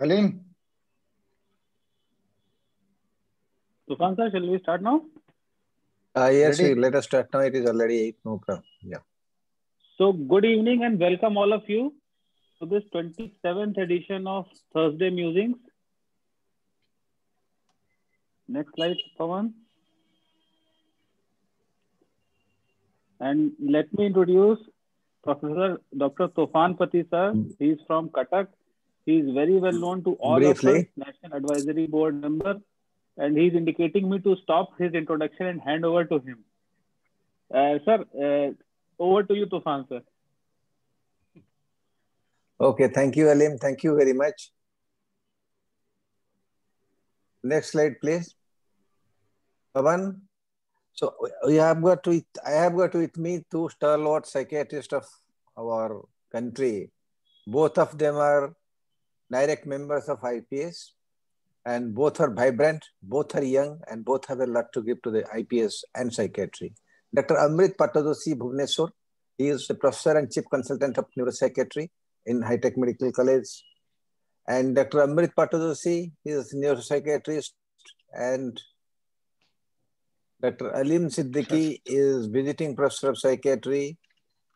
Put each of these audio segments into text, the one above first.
Aleem? Tufan sir, shall we start now? Uh, yes, Ready? let us start now. It is already 8. No problem. Yeah. So, good evening and welcome all of you to this 27th edition of Thursday Musings. Next slide, Pawan. And let me introduce Professor Dr. Tofan Pati sir. He is from Cuttack. He is very well known to all of Briefly. us, National Advisory Board member, and he is indicating me to stop his introduction and hand over to him. Uh, sir, uh, over to you, Tufan sir. Okay. Thank you, Aleem. Thank you very much. Next slide, please. Pavan. So we have got with I have got with me two stalwart psychiatrists of our country. Both of them are direct members of IPS, and both are vibrant, both are young, and both have a lot to give to the IPS and psychiatry. Dr. Amrit Pattojoshi Bhuvneshwar, he is the professor and chief consultant of neuropsychiatry in High Tech Medical College. And Dr. Amrit Pattojoshi is a neuropsychiatrist and Dr. Aleem Siddiqui is visiting professor of psychiatry,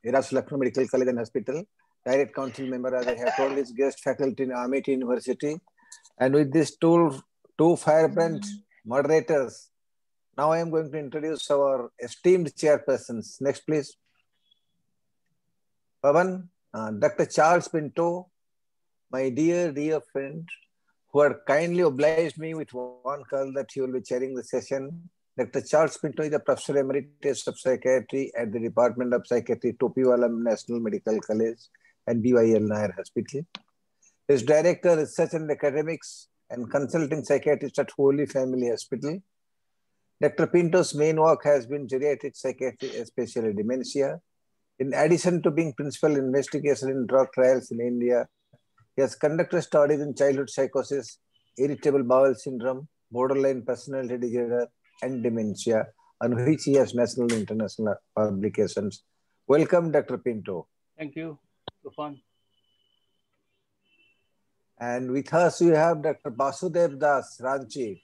Era's Lucknow Medical College and Hospital, direct council member, as I have told, is guest faculty in Amity University. And with these two, two firebrand moderators, now I am going to introduce our esteemed chairpersons. Next, please. Pavan, uh, Dr. Charles Pinto, my dear, dear friend, who had kindly obliged me with one call that he will be chairing the session. Dr. Charles Pinto is the Professor Emeritus of Psychiatry at the Department of Psychiatry, Topiwala National Medical College and BYL Nair Hospital. He is Director, Research and Academics and Consulting Psychiatrist at Holy Family Hospital. Dr. Pinto's main work has been geriatric psychiatry, especially dementia. In addition to being principal investigator in drug trials in India, he has conducted studies in childhood psychosis, irritable bowel syndrome, borderline personality disorder, and dementia, on which he has national and international publications. Welcome, Dr. Pinto. Thank you, Tufan. And with us, we have Dr. Basudev Das, Ranchi.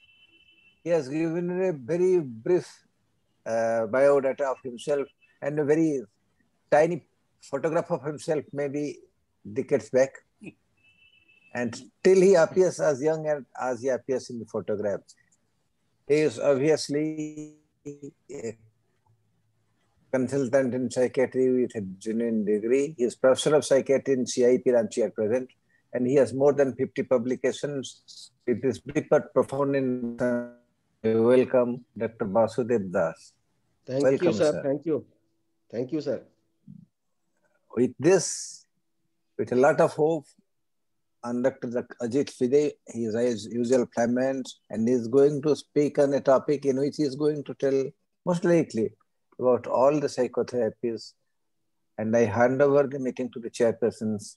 He has given a very brief uh, biodata of himself and a very tiny photograph of himself, maybe decades back. And till he appears as young as he appears in the photograph. He is obviously a consultant in psychiatry with a genuine degree. He is professor of psychiatry in CIP Ranchi at present, and he has more than 50 publications. It is brief but profound in welcome, Dr. Basudev Das. Thank Welcome, you, sir. sir. Thank you. Thank you, sir. With this, with a lot of hope, and Dr. Ajit Bhide, he is his usual flamant, and he is going to speak on a topic in which he is going to tell most likely about all the psychotherapies. And I hand over the meeting to the chairpersons.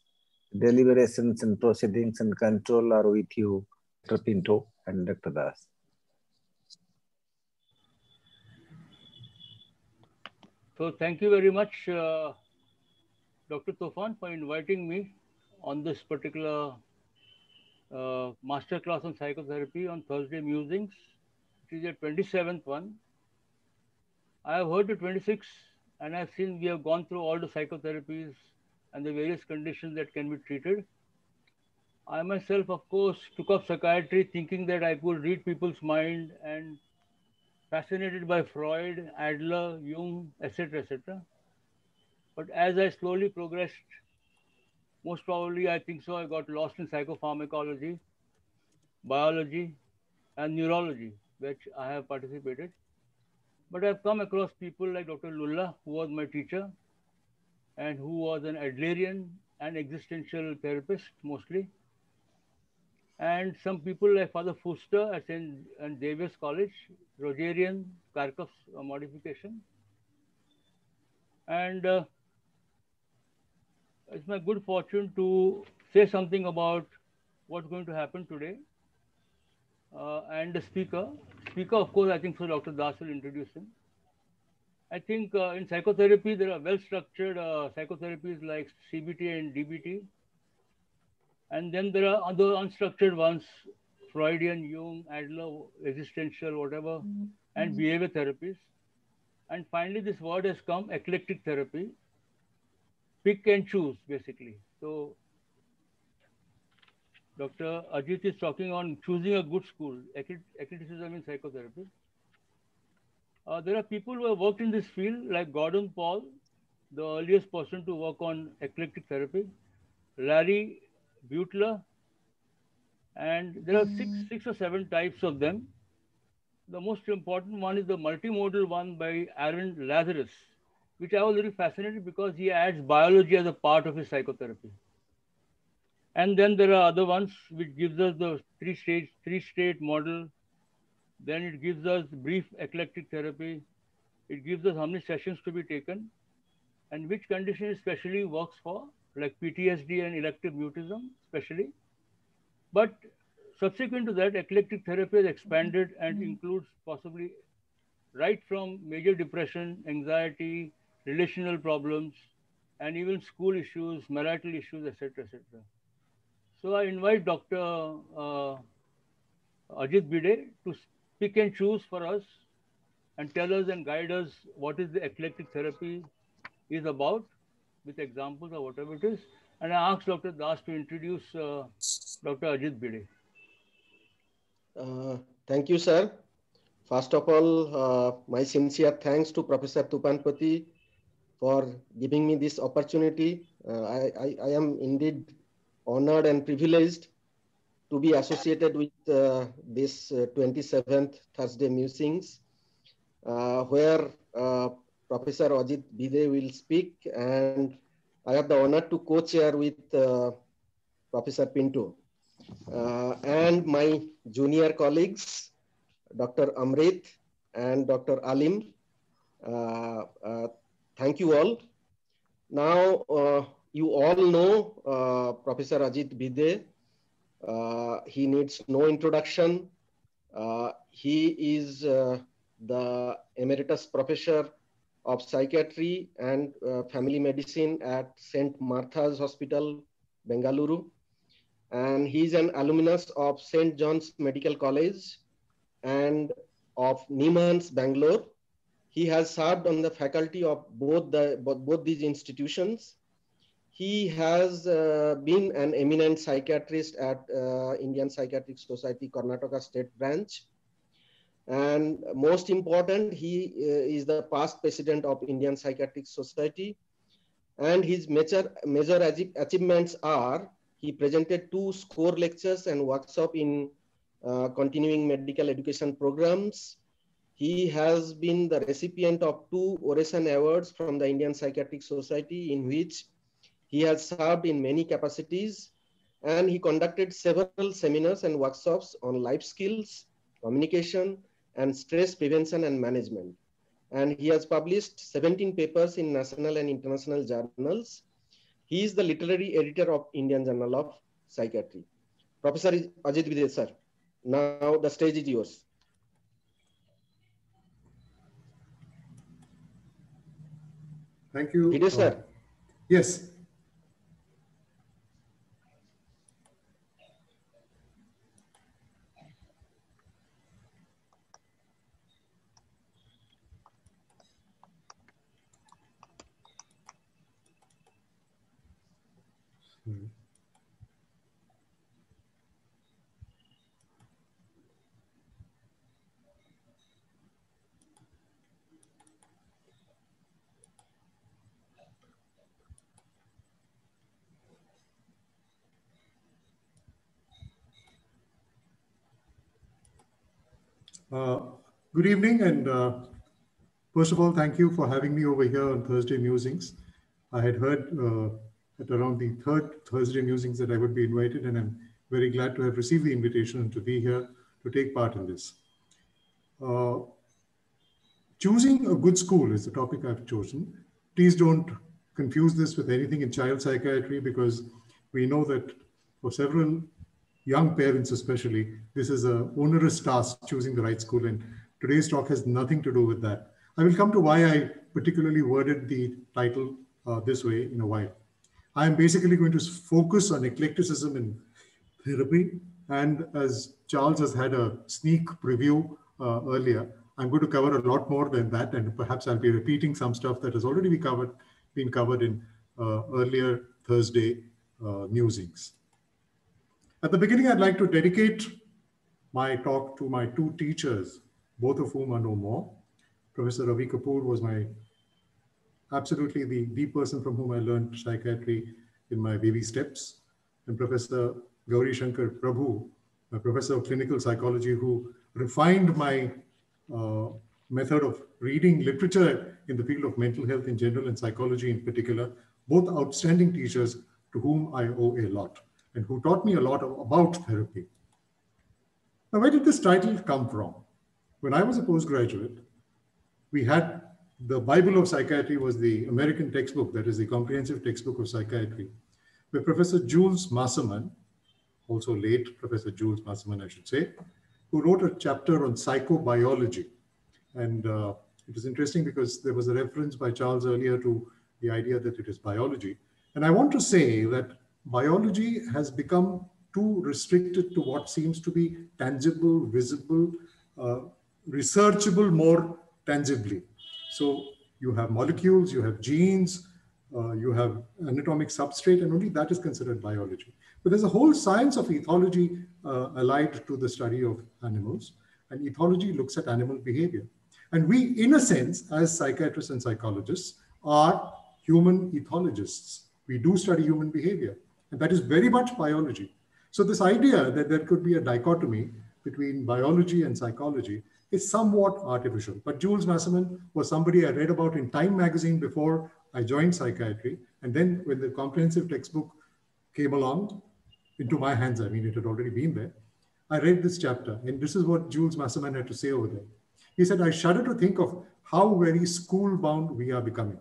Deliberations and proceedings and control are with you, Dr. Pinto and Dr. Das. So thank you very much, uh, Dr. Tofan, for inviting me on this particular uh, master class on psychotherapy on Thursday Musings. It is the 27th one. I have heard the 26 and I've seen we have gone through all the psychotherapies and the various conditions that can be treated. I myself, of course, took up psychiatry thinking that I could read people's mind and fascinated by Freud, Adler, Jung, etc., etc. But as I slowly progressed, most probably I think so, I got lost in psychopharmacology, biology, and neurology, which I have participated. But I've come across people like Dr. Lulla, who was my teacher, and who was an Adlerian and existential therapist mostly. And some people like Father Fuster at St. and Xavier's College, Rogerian, Carkhuff's modification. And uh, it's my good fortune to say something about what's going to happen today. Uh, and the speaker, speaker, of course, I think so Dr. Das will introduce him. I think uh, in psychotherapy, there are well-structured uh, psychotherapies like CBT and DBT. And then there are other unstructured ones, Freudian, Jung, Adler, existential, whatever, and behavior therapies. And finally, this word has come eclectic therapy, pick and choose, basically. So, Dr. Ajit is talking on choosing a good school, eclecticism in psychotherapy. Uh, there are people who have worked in this field, like Gordon Paul, the earliest person to work on eclectic therapy, Larry Beutler, and there are six, six or seven types of them. The most important one is the multimodal one by Aaron Lazarus, which I was very fascinated because he adds biology as a part of his psychotherapy. And then there are other ones which gives us the three stage, three state model. Then it gives us brief eclectic therapy. It gives us how many sessions to be taken and which condition especially works for, like PTSD and elective mutism, especially. But subsequent to that, eclectic therapy has expanded and mm-hmm. includes possibly right from major depression, anxiety, relational problems, and even school issues, marital issues, etc., etc. So I invite Dr. Uh, Ajit Bhide to pick and choose for us and tell us and guide us what is the eclectic therapy is about with examples or whatever it is. And I asked Dr. Das to introduce uh, Dr. Ajit Bhide. Uh, thank you, sir. First of all, uh, my sincere thanks to Professor Tupanpati for giving me this opportunity. Uh, I, I, I, am indeed honored and privileged to be associated with uh, this 27th uh, Thursday Musings, uh, where Professor Ajit Bhide will speak and I have the honor to co-chair with uh, Professor Pinto. Uh, and my junior colleagues, Dr. Amrit and Dr. Aleem. Uh, uh thank you all. Now, uh, you all know uh, Professor Ajit Bhide. he needs no introduction. he is the emeritus professor of psychiatry and uh, family medicine at St. Martha's Hospital, Bengaluru. And he is an alumnus of St. John's Medical College and of NIMHANS, Bangalore. He has served on the faculty of both, the, both, both these institutions. He has uh, been an eminent psychiatrist at uh, Indian Psychiatric Society, Karnataka State Branch and most important, he uh, is the past president of Indian Psychiatric Society. And his major, major achievements are, he presented two score lectures and workshop in uh, continuing medical education programs. He has been the recipient of two Oration Awards from the Indian Psychiatric Society in which he has served in many capacities and he conducted several seminars and workshops on life skills, communication, and stress prevention and management. And he has published 17 papers in national and international journals. He is the literary editor of Indian Journal of Psychiatry. Professor Ajit Bhide, sir. Now the stage is yours. Thank you. Bhide, sir. Yes. Uh, good evening, and uh, first of all, thank you for having me over here on Thursday Musings. I had heard uh, at around the third Thursday Musings that I would be invited, and I'm very glad to have received the invitation and to be here to take part in this. Uh, choosing a good school is the topic I've chosen. Please don't confuse this with anything in child psychiatry because we know that for several young parents especially, this is a onerous task choosing the right school. And today's talk has nothing to do with that. I will come to why I particularly worded the title uh, this way in a while. I'm basically going to focus on eclecticism in therapy. And as Charles has had a sneak preview uh, earlier, I'm going to cover a lot more than that. And perhaps I'll be repeating some stuff that has already been covered, been covered in uh, earlier Thursday uh, musings. At the beginning, I'd like to dedicate my talk to my two teachers, both of whom are no more. Professor Ravi Kapoor was my absolutely the, the person from whom I learned psychiatry in my baby steps. And Professor Gauri Shankar Prabhu, a professor of clinical psychology who refined my uh, method of reading literature in the field of mental health in general and psychology in particular, both outstanding teachers to whom I owe a lot and who taught me a lot about therapy. Now, where did this title come from? When I was a postgraduate, we had the Bible of Psychiatry was the American textbook, that is the comprehensive textbook of psychiatry, where Professor Jules Masserman, also late Professor Jules Masserman, I should say, who wrote a chapter on psychobiology. And uh, it was interesting because there was a reference by Charles earlier to the idea that it is biology. And I want to say that biology has become too restricted to what seems to be tangible, visible, uh, researchable more tangibly. So you have molecules, you have genes, uh, you have anatomic substrate, and only that is considered biology. But there's a whole science of ethology uh, allied to the study of animals, and ethology looks at animal behavior. And we, in a sense, as psychiatrists and psychologists, are human ethologists. We do study human behavior, and that is very much biology. So this idea that there could be a dichotomy between biology and psychology is somewhat artificial. But Jules Masserman was somebody I read about in Time magazine before I joined psychiatry. And then when the comprehensive textbook came along into my hands, I mean, it had already been there, I read this chapter. And this is what Jules Masserman had to say over there. He said, I shudder to think of how very school bound we are becoming.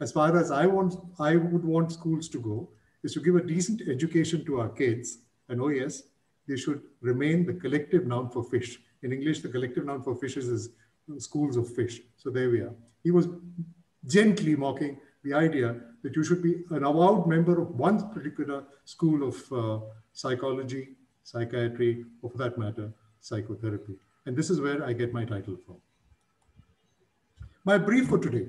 As far as I want, I would want schools to go, is to give a decent education to our kids. And oh, yes, they should remain the collective noun for fish. In English, the collective noun for fishes is schools of fish. So there we are. He was gently mocking the idea that you should be an avowed member of one particular school of uh, psychology, psychiatry, or for that matter, psychotherapy. And this is where I get my title from. My brief for today.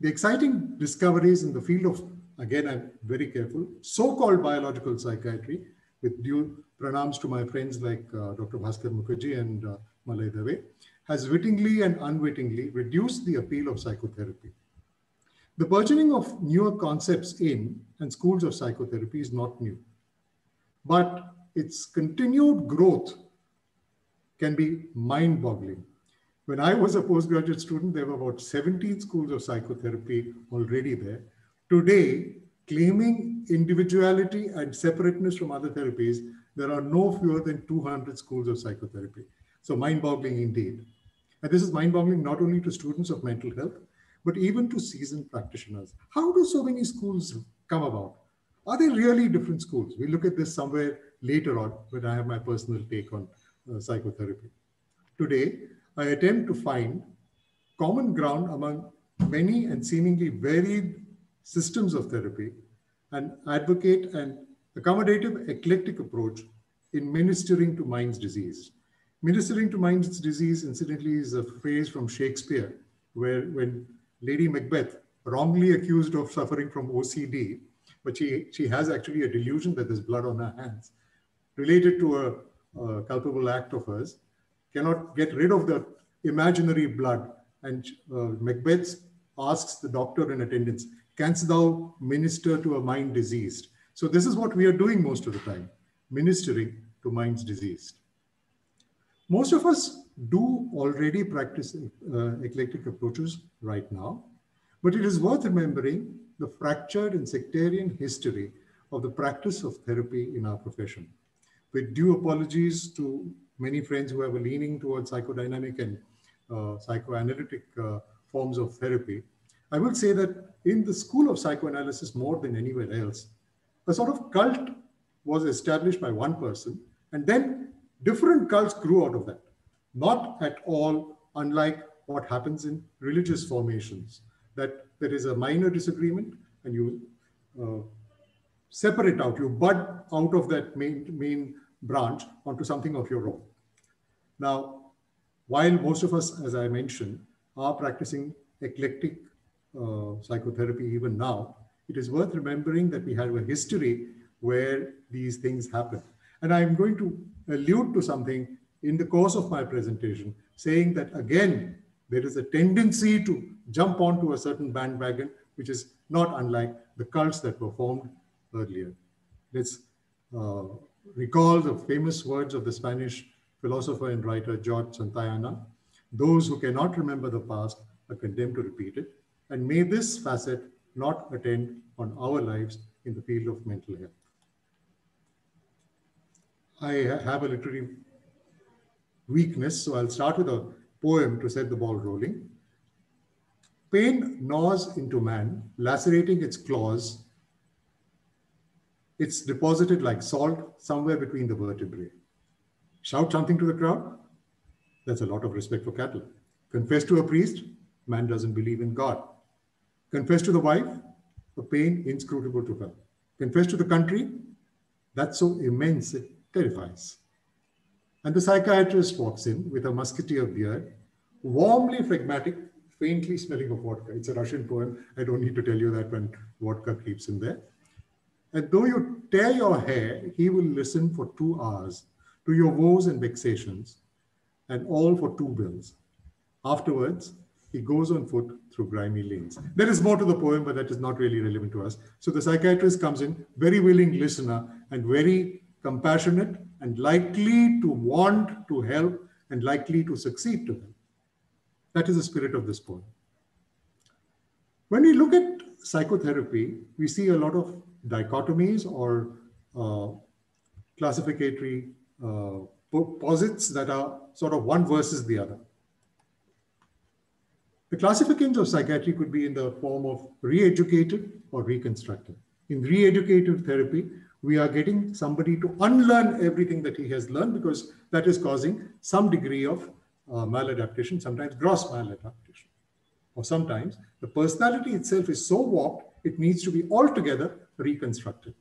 The exciting discoveries in the field of, again, I'm very careful, so-called biological psychiatry, with due pranams to my friends like uh, Dr. Bhaskar Mukherjee and uh, Malay Dave, has wittingly and unwittingly reduced the appeal of psychotherapy. The burgeoning of newer concepts in and schools of psychotherapy is not new, but its continued growth can be mind boggling. When I was a postgraduate student, there were about 17 schools of psychotherapy already there. Today, claiming individuality and separateness from other therapies, there are no fewer than 200 schools of psychotherapy. So mind-boggling indeed. And this is mind-boggling not only to students of mental health, but even to seasoned practitioners. How do so many schools come about? Are they really different schools? We look at this somewhere later on when I have my personal take on uh, psychotherapy. Today, I attempt to find common ground among many and seemingly varied systems of therapy and advocate an accommodative eclectic approach in ministering to mind's disease. Ministering to mind's disease, incidentally, is a phrase from Shakespeare, where when Lady Macbeth, wrongly accused of suffering from OCD, but she, she has actually a delusion that there's blood on her hands, related to a, culpable act of hers, cannot get rid of the imaginary blood. And uh, Macbeth asks the doctor in attendance, Canst thou minister to a mind diseased? So this is what we are doing most of the time, ministering to minds diseased. Most of us do already practice uh, eclectic approaches right now, but it is worth remembering the fractured and sectarian history of the practice of therapy in our profession. With due apologies to many friends who have a leaning towards psychodynamic and uh, psychoanalytic uh, forms of therapy, I will say that in the school of psychoanalysis, more than anywhere else, a sort of cult was established by one person, and then different cults grew out of that. Not at all unlike what happens in religious formations, that there is a minor disagreement, and you uh, separate out, you bud out of that main, main branch onto something of your own. Now, while most of us, as I mentioned, are practicing eclectic psychotherapy even now, it is worth remembering that we have a history where these things happen. And I'm going to allude to something in the course of my presentation, saying that again, there is a tendency to jump onto a certain bandwagon, which is not unlike the cults that were formed earlier. Let's uh, recall the famous words of the Spanish philosopher and writer George Santayana. Those who cannot remember the past are condemned to repeat it. And may this facet not attend on our lives in the field of mental health. I have a literary weakness, so I'll start with a poem to set the ball rolling. Pain gnaws into man, lacerating its claws. It's deposited like salt somewhere between the vertebrae. Shout something to the crowd? That's a lot of respect for cattle. Confess to a priest? Man doesn't believe in God. Confess to the wife? A pain inscrutable to her. Confess to the country? That's so immense it terrifies. And the psychiatrist walks in with a musketeer beard, warmly phlegmatic, faintly smelling of vodka. It's a Russian poem. I don't need to tell you that when vodka creeps in there. And though you tear your hair, he will listen for two hours to your woes and vexations, and all for two bills. Afterwards, he goes on foot through grimy lanes. There is more to the poem, but that is not really relevant to us. So the psychiatrist comes in, very willing listener and very compassionate and likely to want to help and likely to succeed to help. That is the spirit of this poem. When we look at psychotherapy, we see a lot of dichotomies or uh, classificatory uh, posits that are sort of one versus the other. The classifications of psychiatry could be in the form of re-educated or reconstructed. In re-educative therapy, we are getting somebody to unlearn everything that he has learned because that is causing some degree of uh, maladaptation, sometimes gross maladaptation. Or sometimes the personality itself is so warped, it needs to be altogether reconstructed.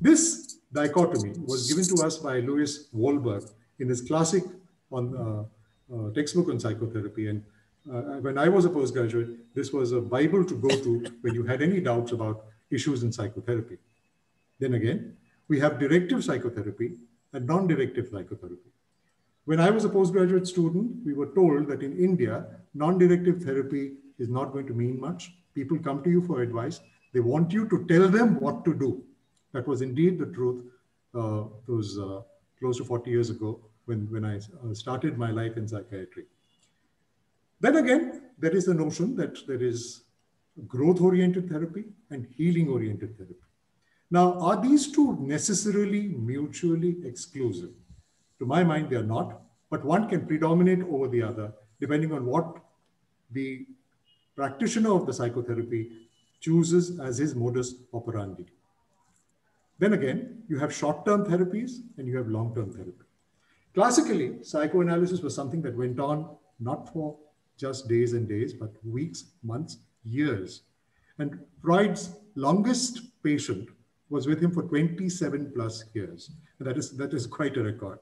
This dichotomy was given to us by Lewis Wolberg in his classic on uh, uh, textbook on psychotherapy. And uh, when I was a postgraduate, this was a Bible to go to when you had any doubts about issues in psychotherapy. Then again, we have directive psychotherapy and non-directive psychotherapy. When I was a postgraduate student, we were told that in India, non-directive therapy is not going to mean much. People come to you for advice. They want you to tell them what to do. That was indeed the truth uh, those uh, close to 40 years ago when, when I uh, started my life in psychiatry. Then again, there is the notion that there is growth-oriented therapy and healing-oriented therapy. Now, are these two necessarily mutually exclusive? To my mind, they are not, but one can predominate over the other depending on what the practitioner of the psychotherapy chooses as his modus operandi. Then again, you have short-term therapies and you have long-term therapy. Classically, psychoanalysis was something that went on not for just days and days, but weeks, months, years. And Freud's longest patient was with him for 27 plus years. And that is, that is quite a record.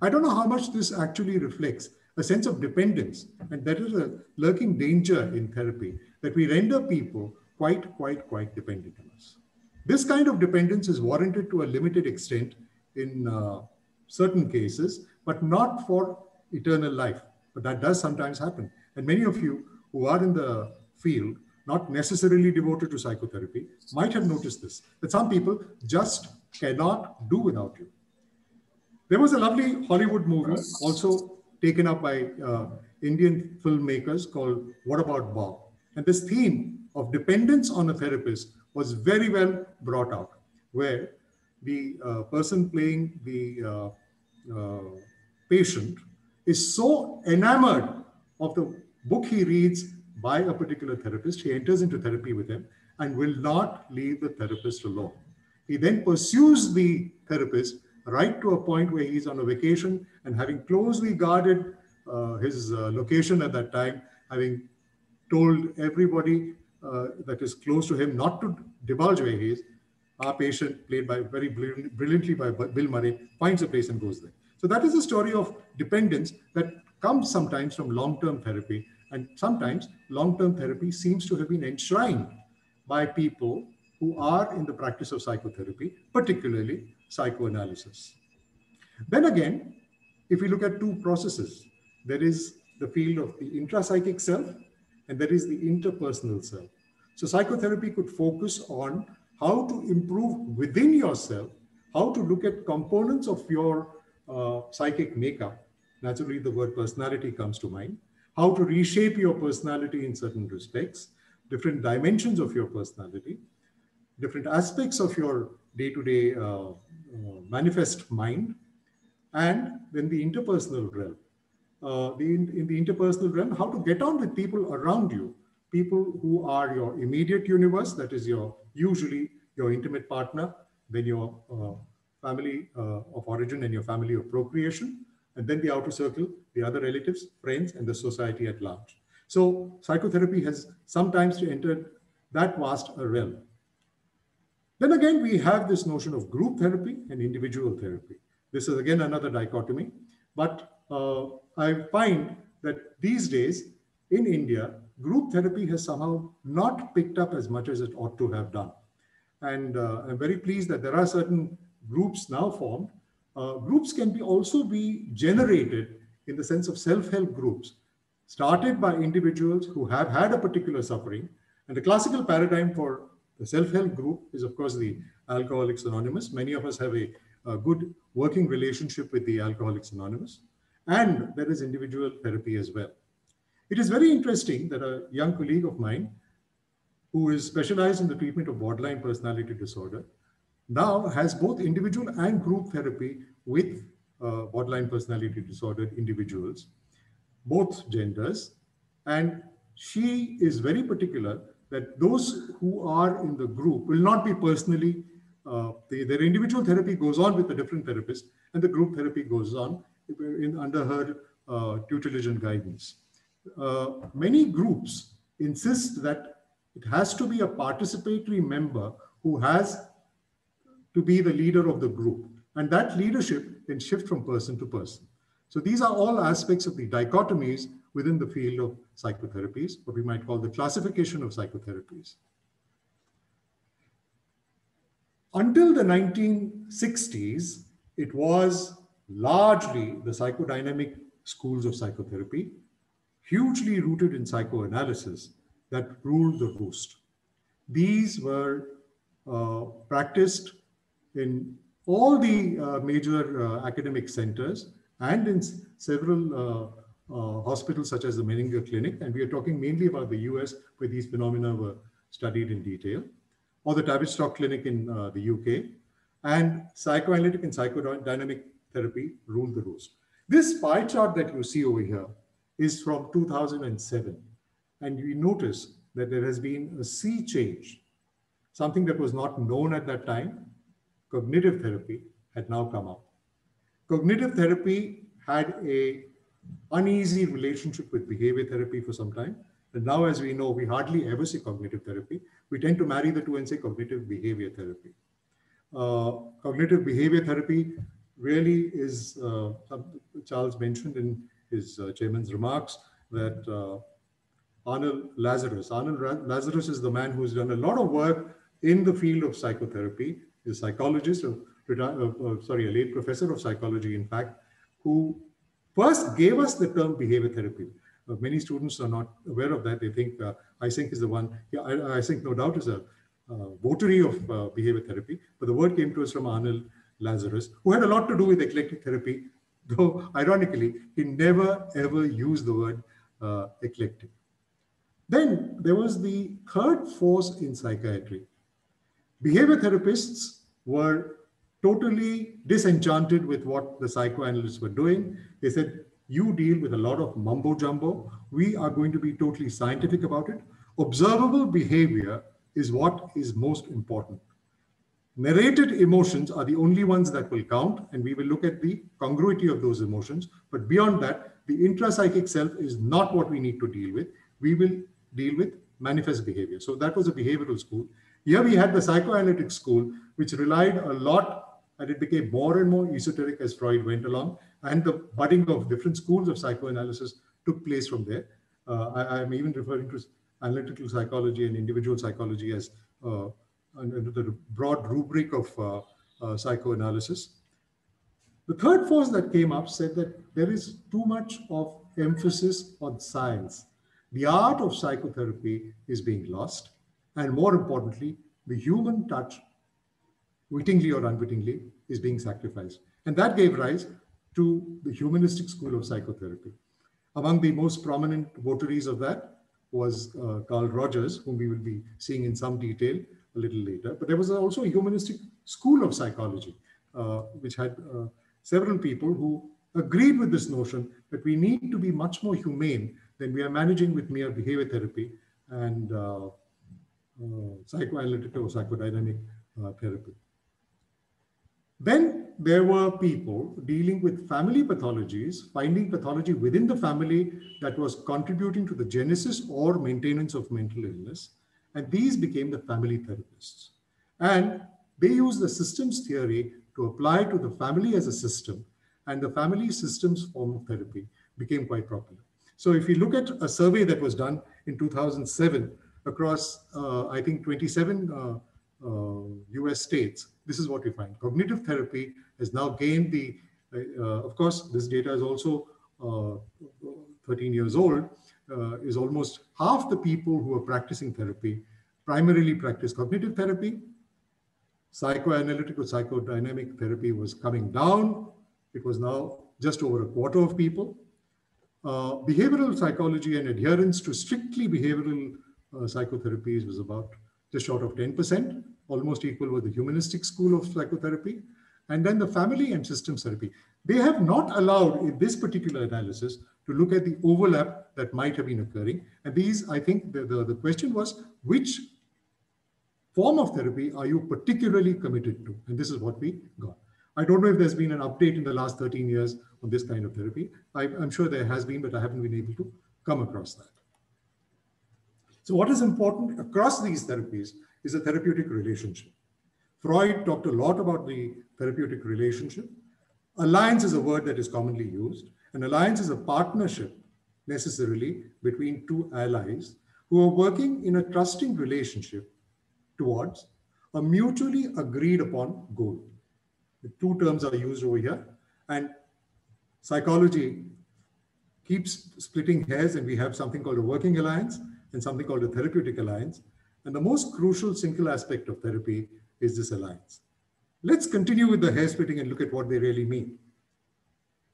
I don't know how much this actually reflects a sense of dependence. And that is a lurking danger in therapy that we render people quite, quite, quite dependent on us. This kind of dependence is warranted to a limited extent in uh, certain cases, but not for eternal life. But that does sometimes happen. And many of you who are in the field, not necessarily devoted to psychotherapy, might have noticed this that some people just cannot do without you. There was a lovely Hollywood movie also taken up by uh, Indian filmmakers called What About Bob? And this theme of dependence on a therapist was very well brought out, where the uh, person playing the uh, uh, patient is so enamored of the book he reads by a particular therapist, he enters into therapy with him and will not leave the therapist alone. He then pursues the therapist right to a point where he's on a vacation and having closely guarded uh, his uh, location at that time, having told everybody uh, that is close to him not to divulge where he is. our patient, played by very brilliantly by Bill Murray, finds a place and goes there. So that is a story of dependence that comes sometimes from long-term therapy. And sometimes long-term therapy seems to have been enshrined by people who are in the practice of psychotherapy, particularly psychoanalysis. Then again, if we look at two processes, there is the field of the intrapsychic self and there is the interpersonal self. So psychotherapy could focus on how to improve within yourself, how to look at components of your uh, psychic makeup. Naturally, the word personality comes to mind. How to reshape your personality in certain respects, different dimensions of your personality, different aspects of your day-to-day uh, uh, manifest mind, and then the interpersonal realm. Uh, the, in the interpersonal realm, how to get on with people around you, people who are your immediate universe, that is your usually your intimate partner, then your uh, family of origin and your family of procreation, and then the outer circle, the other relatives, friends, and the society at large. So psychotherapy has sometimes entered that vast a realm. Then again, we have this notion of group therapy and individual therapy. This is again another dichotomy, but uh, I find that these days in India, group therapy has somehow not picked up as much as it ought to have done. And uh, I'm very pleased that there are certain groups now formed. Uh, groups can be also be generated in the sense of self-help groups, started by individuals who have had a particular suffering. And the classical paradigm for the self-help group is, of course, the Alcoholics Anonymous. Many of us have a, a good working relationship with the Alcoholics Anonymous. And there is individual therapy as well. It is very interesting that a young colleague of mine who is specialized in the treatment of borderline personality disorder now has both individual and group therapy with uh, borderline personality disorder individuals, both genders. And she is very particular that those who are in the group will not be personally, uh, they, their individual therapy goes on with a different therapist and the group therapy goes on in, under her uh, tutelage and guidance. Uh, many groups insist that it has to be a participatory member who has to be the leader of the group. And that leadership can shift from person to person. So these are all aspects of the dichotomies within the field of psychotherapies, what we might call the classification of psychotherapies. Until the 1960s, it was largely the psychodynamic schools of psychotherapy, hugely rooted in psychoanalysis, that ruled the roost. These were uh, practiced in all the uh, major uh, academic centers and in several uh, uh, hospitals such as the Menninger Clinic. And we are talking mainly about the US where these phenomena were studied in detail, or the Tavistock Clinic in the UK. And psychoanalytic and psychodynamic therapy ruled the roost. This pie chart that you see over here is from 2007. And you notice that there has been a sea change, something that was not known at that time cognitive therapy had now come up. Cognitive therapy had a uneasy relationship with behavior therapy for some time. And now, as we know, we hardly ever see cognitive therapy. We tend to marry the two and say cognitive behavior therapy. Uh, cognitive behavior therapy really is, uh, Charles mentioned in his uh, chairman's remarks, that uh, Arnold Lazarus. Arnold Lazarus is the man who's done a lot of work in the field of psychotherapy a psychologist, a, uh, sorry, a late professor of psychology, in fact, who first gave us the term behavior therapy. Uh, many students are not aware of that. They think uh, is the one. Yeah, Eysenck, no doubt, is a uh, votary of uh, behavior therapy, but the word came to us from Arnold Lazarus, who had a lot to do with eclectic therapy, though ironically, he never ever used the word uh, eclectic. Then there was the third force in psychiatry, Behavior therapists were totally disenchanted with what the psychoanalysts were doing. They said, you deal with a lot of mumbo jumbo. We are going to be totally scientific about it. Observable behavior is what is most important. Narrated emotions are the only ones that will count, and we will look at the congruity of those emotions. But beyond that, the intrapsychic self is not what we need to deal with. We will deal with manifest behavior. So that was a behavioral school. Here we had the psychoanalytic school, which relied a lot and it became more and more esoteric as Freud went along. And the budding of different schools of psychoanalysis took place from there. Uh, I, am even referring to analytical psychology and individual psychology as uh, under the broad rubric of uh, uh, psychoanalysis. The third force that came up said that there is too much of emphasis on science. The art of psychotherapy is being lost. And more importantly, the human touch, wittingly or unwittingly, is being sacrificed. And that gave rise to the humanistic school of psychotherapy. Among the most prominent votaries of that was uh, Carl Rogers, whom we will be seeing in some detail a little later. But there was also a humanistic school of psychology, uh, which had uh, several people who agreed with this notion that we need to be much more humane than we are managing with mere behavior therapy and uh, psychoanalytic or psychodynamic uh, therapy. Then there were people dealing with family pathologies, finding pathology within the family that was contributing to the genesis or maintenance of mental illness. And these became the family therapists. And they used the systems theory to apply to the family as a system. And the family systems form of therapy became quite popular. So if you look at a survey that was done in 2007 across, uh, I think, 27 uh, uh, US states, this is what we find. Cognitive therapy has now gained the, uh, of course, this data is also uh, 13 years old, uh, is almost half the people who are practicing therapy primarily practice cognitive therapy. Psychoanalytic or psychodynamic therapy was coming down. It was now just over a quarter of people. Uh, behavioral psychology and adherence to strictly behavioral uh, Uh, psychotherapies was about just short of 10%, almost equal with the humanistic school of psychotherapy. And then the family and systems therapy. They have not allowed in this particular analysis to look at the overlap that might have been occurring. And these, I think the, the, the question was, which form of therapy are you particularly committed to? And this is what we got. I don't know if there's been an update in the last 13 years on this kind of therapy. I, am sure there has been, but I haven't been able to come across that. So what is important across these therapies is a therapeutic relationship. Freud talked a lot about the therapeutic relationship. Alliance is a word that is commonly used. An alliance is a partnership necessarily between two allies who are working in a trusting relationship towards a mutually agreed upon goal. The two terms are used over here. And psychology keeps splitting hairs, and we have something called a working alliance and something called a therapeutic alliance. And the most crucial single aspect of therapy is this alliance. Let's continue with the hair splitting and look at what they really mean.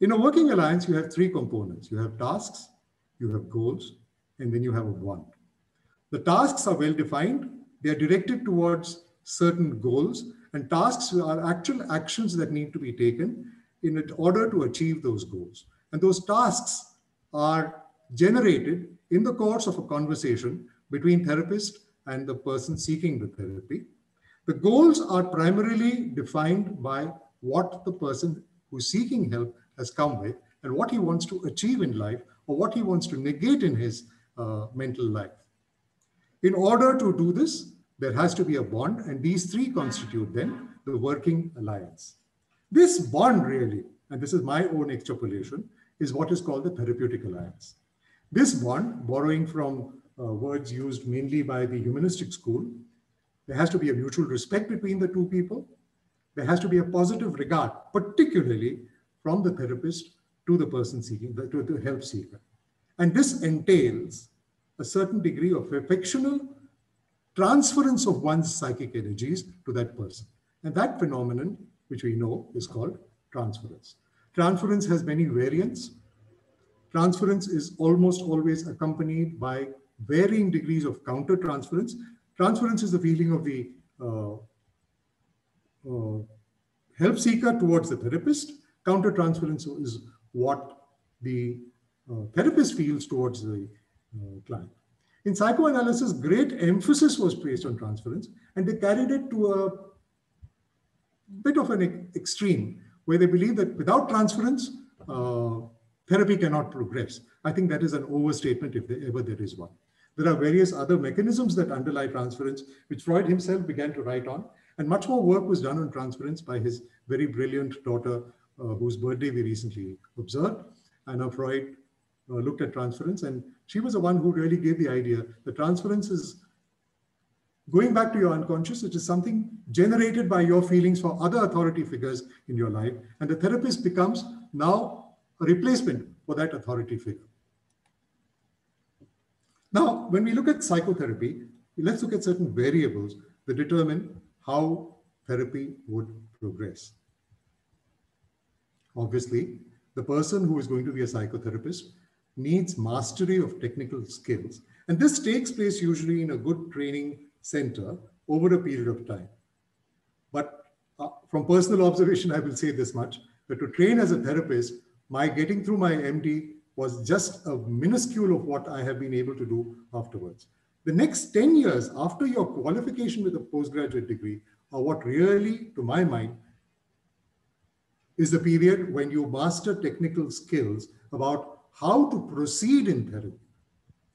In a working alliance, you have three components. You have tasks, you have goals, and then you have a bond. The tasks are well defined. They are directed towards certain goals, and tasks are actual actions that need to be taken in order to achieve those goals. And those tasks are generated in the course of a conversation between therapist and the person seeking the therapy. The goals are primarily defined by what the person who's seeking help has come with and what he wants to achieve in life or what he wants to negate in his uh, mental life. In order to do this, there has to be a bond, and these three constitute then the working alliance. This bond, really, and this is my own extrapolation, is what is called the therapeutic alliance. This bond, borrowing from uh, words used mainly by the humanistic school, there has to be a mutual respect between the two people. There has to be a positive regard, particularly from the therapist to the person seeking, to the help seeker. And this entails a certain degree of affectional transference of one's psychic energies to that person. And that phenomenon, which we know, is called transference. Transference has many variants. Transference is almost always accompanied by varying degrees of counter transference. Is the feeling of the uh, uh, help seeker towards the therapist. Counter transference is what the uh, therapist feels towards the uh, client. In psychoanalysis, great emphasis was placed on transference, and they carried it to a bit of an extreme where they believe that without transference, uh, therapy cannot progress. I think that is an overstatement if there, ever there is one. There are various other mechanisms that underlie transference, which Freud himself began to write on. And much more work was done on transference by his very brilliant daughter, uh, whose birthday we recently observed. Anna Freud uh, looked at transference, and she was the one who really gave the idea that transference is going back to your unconscious, it is something generated by your feelings for other authority figures in your life. And the therapist becomes now replacement for that authority figure. Now, when we look at psychotherapy, let's look at certain variables that determine how therapy would progress. Obviously, the person who is going to be a psychotherapist needs mastery of technical skills. And this takes place usually in a good training center over a period of time. But uh, from personal observation, I will say this much, that to train as a therapist, my getting through my MD was just a minuscule of what I have been able to do afterwards. The next 10 years after your qualification with a postgraduate degree are what really, to my mind, is the period when you master technical skills about how to proceed in therapy.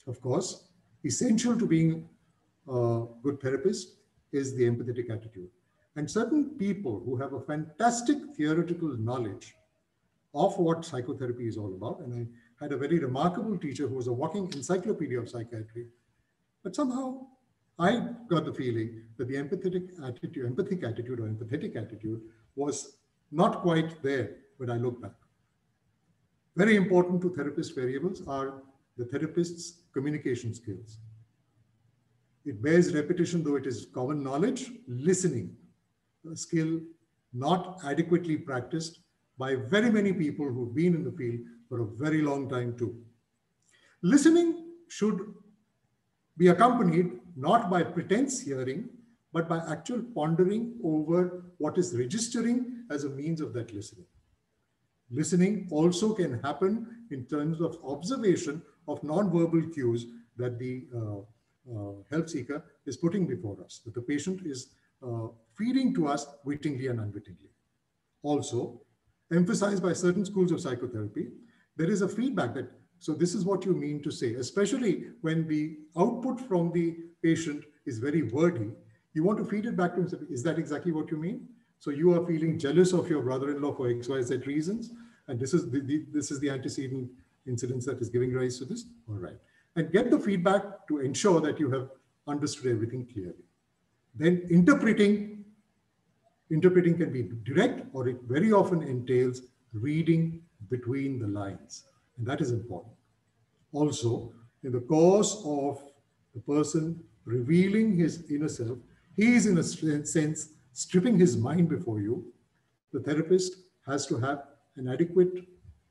Of course, essential to being a good therapist is the empathetic attitude. And certain people who have a fantastic theoretical knowledge of what psychotherapy is all about, and I had a very remarkable teacher who was a walking encyclopedia of psychiatry, but somehow I got the feeling that the empathetic attitude, empathic attitude or empathetic attitude was not quite there when I look back. Very important to therapist variables are the therapist's communication skills. It bears repetition, though it is common knowledge, listening, a skill not adequately practiced by very many people who've been in the field for a very long time too. Listening should be accompanied not by pretense hearing, but by actual pondering over what is registering as a means of that listening. Listening also can happen in terms of observation of non-verbal cues that the uh, uh, help seeker is putting before us, that the patient is uh, feeding to us wittingly and unwittingly. Also, emphasized by certain schools of psychotherapy, there is a feedback that, so this is what you mean to say, especially when the output from the patient is very wordy, you want to feed it back to him. Is that exactly what you mean? So you are feeling jealous of your brother-in-law for X, Y, Z reasons, and this is the, the, this is the antecedent incidents that is giving rise to this. All right, and get the feedback to ensure that you have understood everything clearly. Then interpreting, interpreting can be direct, or it very often entails reading between the lines, and that is important. Also, in the course of the person revealing his inner self, he is in a sense stripping his mind before you. The therapist has to have an adequate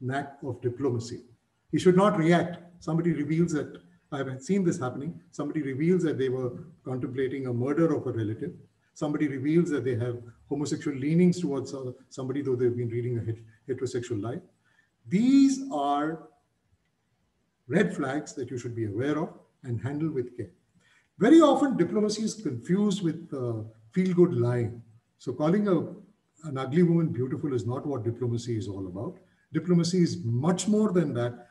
knack of diplomacy. He should not react. Somebody reveals that, I have seen this happening. Somebody reveals that they were contemplating a murder of a relative. Somebody reveals that they have homosexual leanings towards uh, somebody, though they've been leading a heterosexual life. These are red flags that you should be aware of and handle with care. Very often, diplomacy is confused with uh, feel good lying. So, calling a, an ugly woman beautiful is not what diplomacy is all about. Diplomacy is much more than that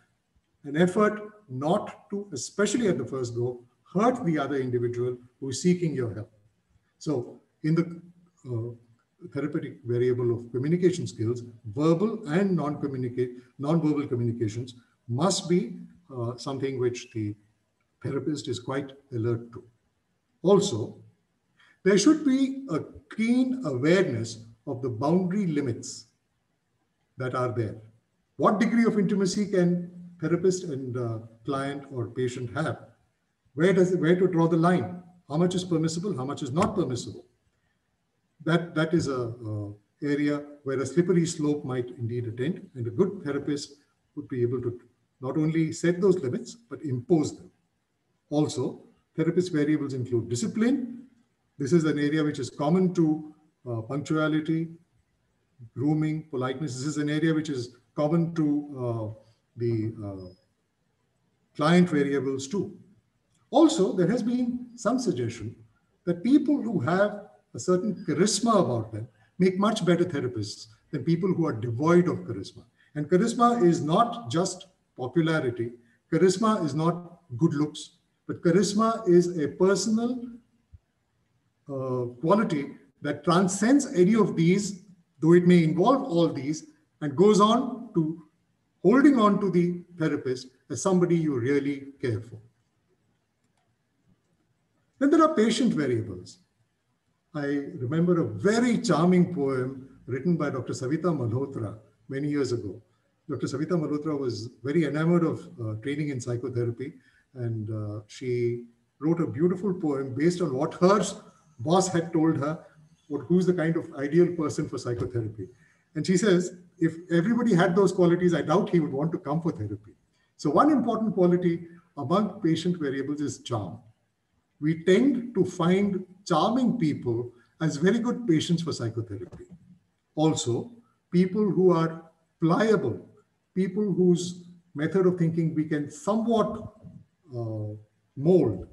an effort not to, especially at the first go, hurt the other individual who is seeking your help. So, in the uh, therapeutic variable of communication skills, verbal and non-communicate, non-verbal communications must be uh, something which the therapist is quite alert to. Also, there should be a keen awareness of the boundary limits that are there. What degree of intimacy can therapist and uh, client or patient have? Where does where to draw the line? How much is permissible? How much is not permissible? That that is a, area where a slippery slope might indeed attend, and a good therapist would be able to not only set those limits but impose them. Also, therapist variables include discipline. This is an area which is common to uh, punctuality, grooming, politeness. This is an area which is common to uh, the uh, client variables too. Also, there has been some suggestion that people who have a certain charisma about them make much better therapists than people who are devoid of charisma. And charisma is not just popularity. Charisma is not good looks. But charisma is a personal uh, quality that transcends any of these, though it may involve all these, and goes on to holding on to the therapist as somebody you really care for. Then there are patient variables. I remember a very charming poem written by Dr. Savita Malhotra many years ago. Dr. Savita Malhotra was very enamored of uh, training in psychotherapy, and uh, she wrote a beautiful poem based on what her boss had told her, what, who's the kind of ideal person for psychotherapy. And she says, if everybody had those qualities, I doubt he would want to come for therapy. So one important quality among patient variables is charm. We tend to find charming people as very good patients for psychotherapy. Also, people who are pliable, people whose method of thinking we can somewhat uh, mold,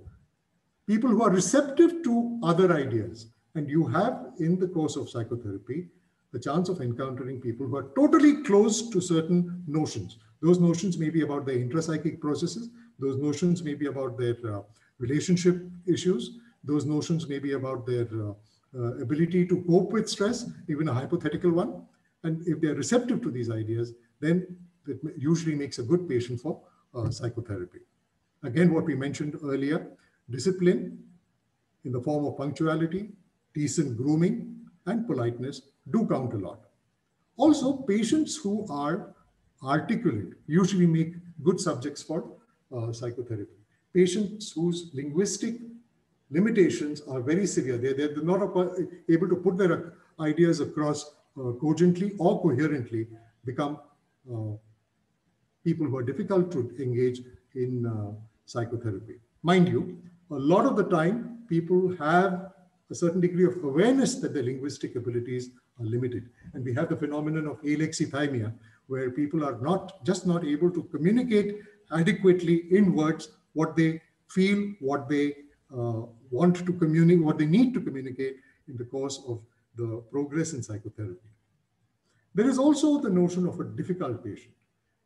people who are receptive to other ideas. And you have, in the course of psychotherapy, the chance of encountering people who are totally close to certain notions. Those notions may be about their intrapsychic processes. Those notions may be about their uh, relationship issues. Those notions may be about their uh, uh, ability to cope with stress, even a hypothetical one. And if they're receptive to these ideas, then it usually makes a good patient for uh, psychotherapy. Again, what we mentioned earlier, discipline in the form of punctuality, decent grooming, and politeness do count a lot. Also, patients who are articulate usually make good subjects for uh, psychotherapy. Patients whose linguistic limitations are very severe, they're, they're not able to put their ideas across uh, cogently or coherently, become uh, people who are difficult to engage in uh, psychotherapy. Mind you, a lot of the time, people have a certain degree of awareness that their linguistic abilities are limited. And we have the phenomenon of alexithymia, where people are not just not able to communicate adequately in words what they feel, what they uh, want to communicate, what they need to communicate in the course of the progress in psychotherapy. There is also the notion of a difficult patient.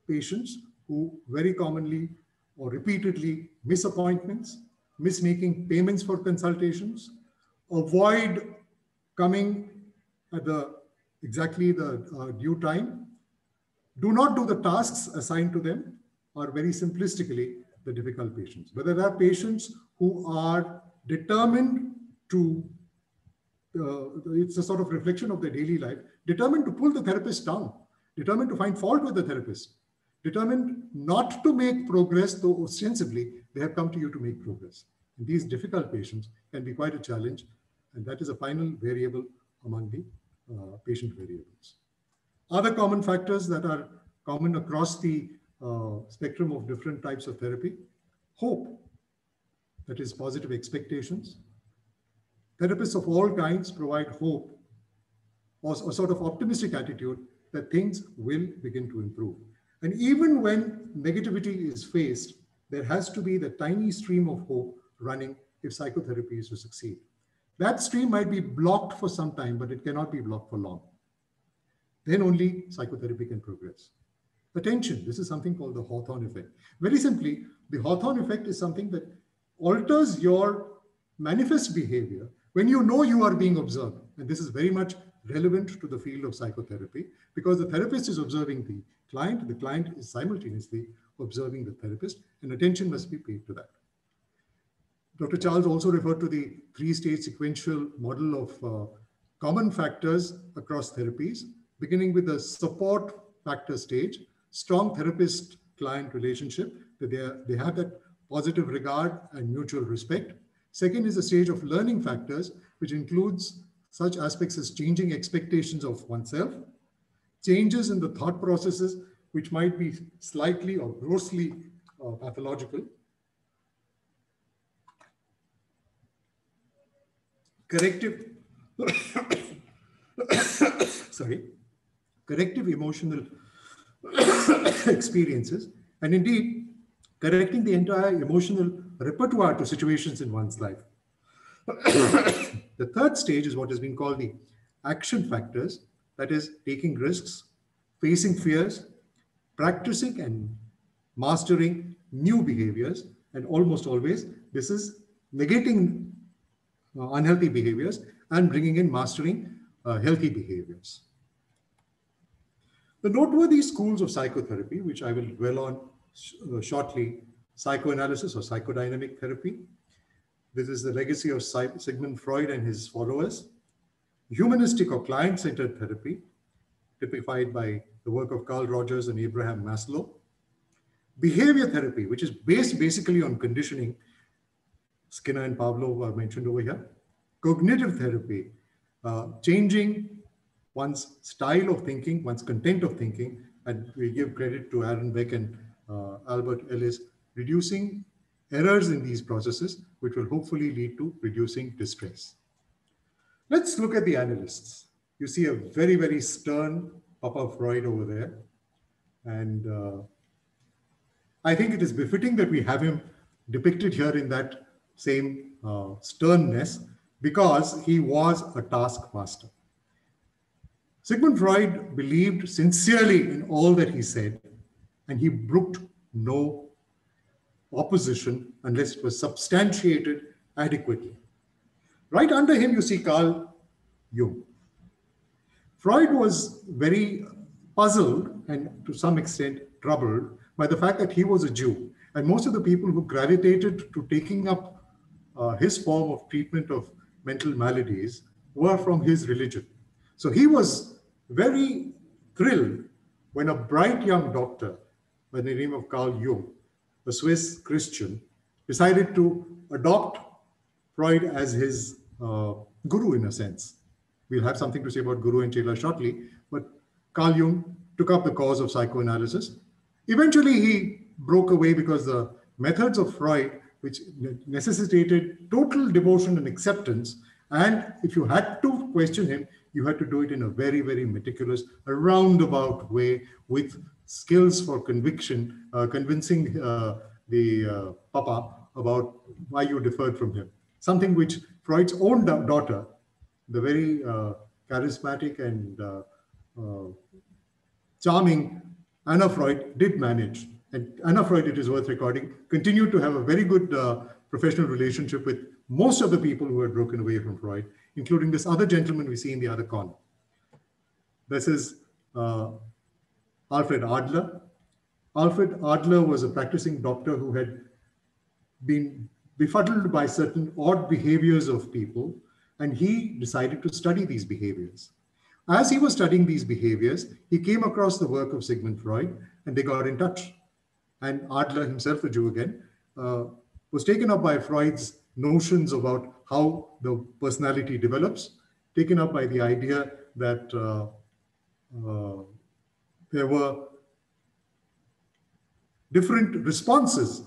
Patients who very commonly or repeatedly miss appointments, miss making payments for consultations, avoid coming at the exactly the uh, due time, do not do the tasks assigned to them, or very simplistically, the difficult patients. Whether there are patients who are determined to, uh, it's a sort of reflection of their daily life, determined to pull the therapist down, determined to find fault with the therapist, determined not to make progress, though ostensibly they have come to you to make progress. And these difficult patients can be quite a challenge, and that is a final variable among the uh, patient variables. Other common factors that are common across the uh, spectrum of different types of therapy, hope, that is positive expectations. Therapists of all kinds provide hope or a sort of optimistic attitude that things will begin to improve. And even when negativity is faced, there has to be the tiny stream of hope running if psychotherapy is to succeed. That stream might be blocked for some time, but it cannot be blocked for long. Then only psychotherapy can progress. Attention, this is something called the Hawthorne effect. Very simply, the Hawthorne effect is something that alters your manifest behavior when you know you are being observed. And this is very much relevant to the field of psychotherapy because the therapist is observing the client, the client is simultaneously observing the therapist, and attention must be paid to that. Dr. Charles also referred to the three-stage sequential model of uh, common factors across therapies, beginning with the support factor stage, strong therapist-client relationship, that they, are, they have that positive regard and mutual respect. Second is the stage of learning factors, which includes such aspects as changing expectations of oneself, changes in the thought processes, which might be slightly or grossly uh, pathological, corrective, sorry, corrective emotional experiences, and indeed correcting the entire emotional repertoire to situations in one's life. the third stage is what has been called the action factors, that is, taking risks, facing fears, practicing and mastering new behaviors, And almost always, this is negating uh, unhealthy behaviors and bringing in mastering uh, healthy behaviors. The noteworthy schools of psychotherapy, which I will dwell on sh uh, shortly, psychoanalysis or psychodynamic therapy. This is the legacy of Sigmund Freud and his followers. Humanistic or client-centered therapy, typified by the work of Carl Rogers and Abraham Maslow. Behavior therapy, which is based basically on conditioning, Skinner and Pavlov are mentioned over here. Cognitive therapy, uh, changing one's style of thinking, one's content of thinking, and we give credit to Aaron Beck and uh, Albert Ellis, reducing errors in these processes, which will hopefully lead to reducing distress. Let's look at the analysts. You see a very, very stern Papa Freud over there. And uh, I think it is befitting that we have him depicted here in that same uh, sternness because he was a taskmaster. Sigmund Freud believed sincerely in all that he said, and he brooked no opposition unless it was substantiated adequately. Right under him, you see Carl Jung. Freud was very puzzled and to some extent troubled by the fact that he was a Jew. And most of the people who gravitated to taking up uh, his form of treatment of mental maladies were from his religion. So he was very thrilled when a bright young doctor by the name of Carl Jung, a Swiss Christian, decided to adopt Freud as his uh, guru in a sense. We'll have something to say about Guru and Chela shortly, but Carl Jung took up the cause of psychoanalysis. Eventually, he broke away because the methods of Freud, which necessitated total devotion and acceptance, and if you had to question him, you had to do it in a very, very meticulous, roundabout way with skills for conviction, uh, convincing uh, the uh, Papa about why you differed from him. Something which Freud's own da daughter the very uh, charismatic and uh, uh, charming Anna Freud did manage. And Anna Freud, it is worth recording, continued to have a very good professional relationship with most of the people who had broken away from Freud, including this other gentleman we see in the other corner. This is uh, Alfred Adler. Alfred Adler was a practicing doctor who had been befuddled by certain odd behaviors of people and he decided to study these behaviors. As he was studying these behaviors, he came across the work of Sigmund Freud and they got in touch. And Adler himself, a Jew again, uh, was taken up by Freud's notions about how the personality develops, taken up by the idea that uh, uh, there were different responses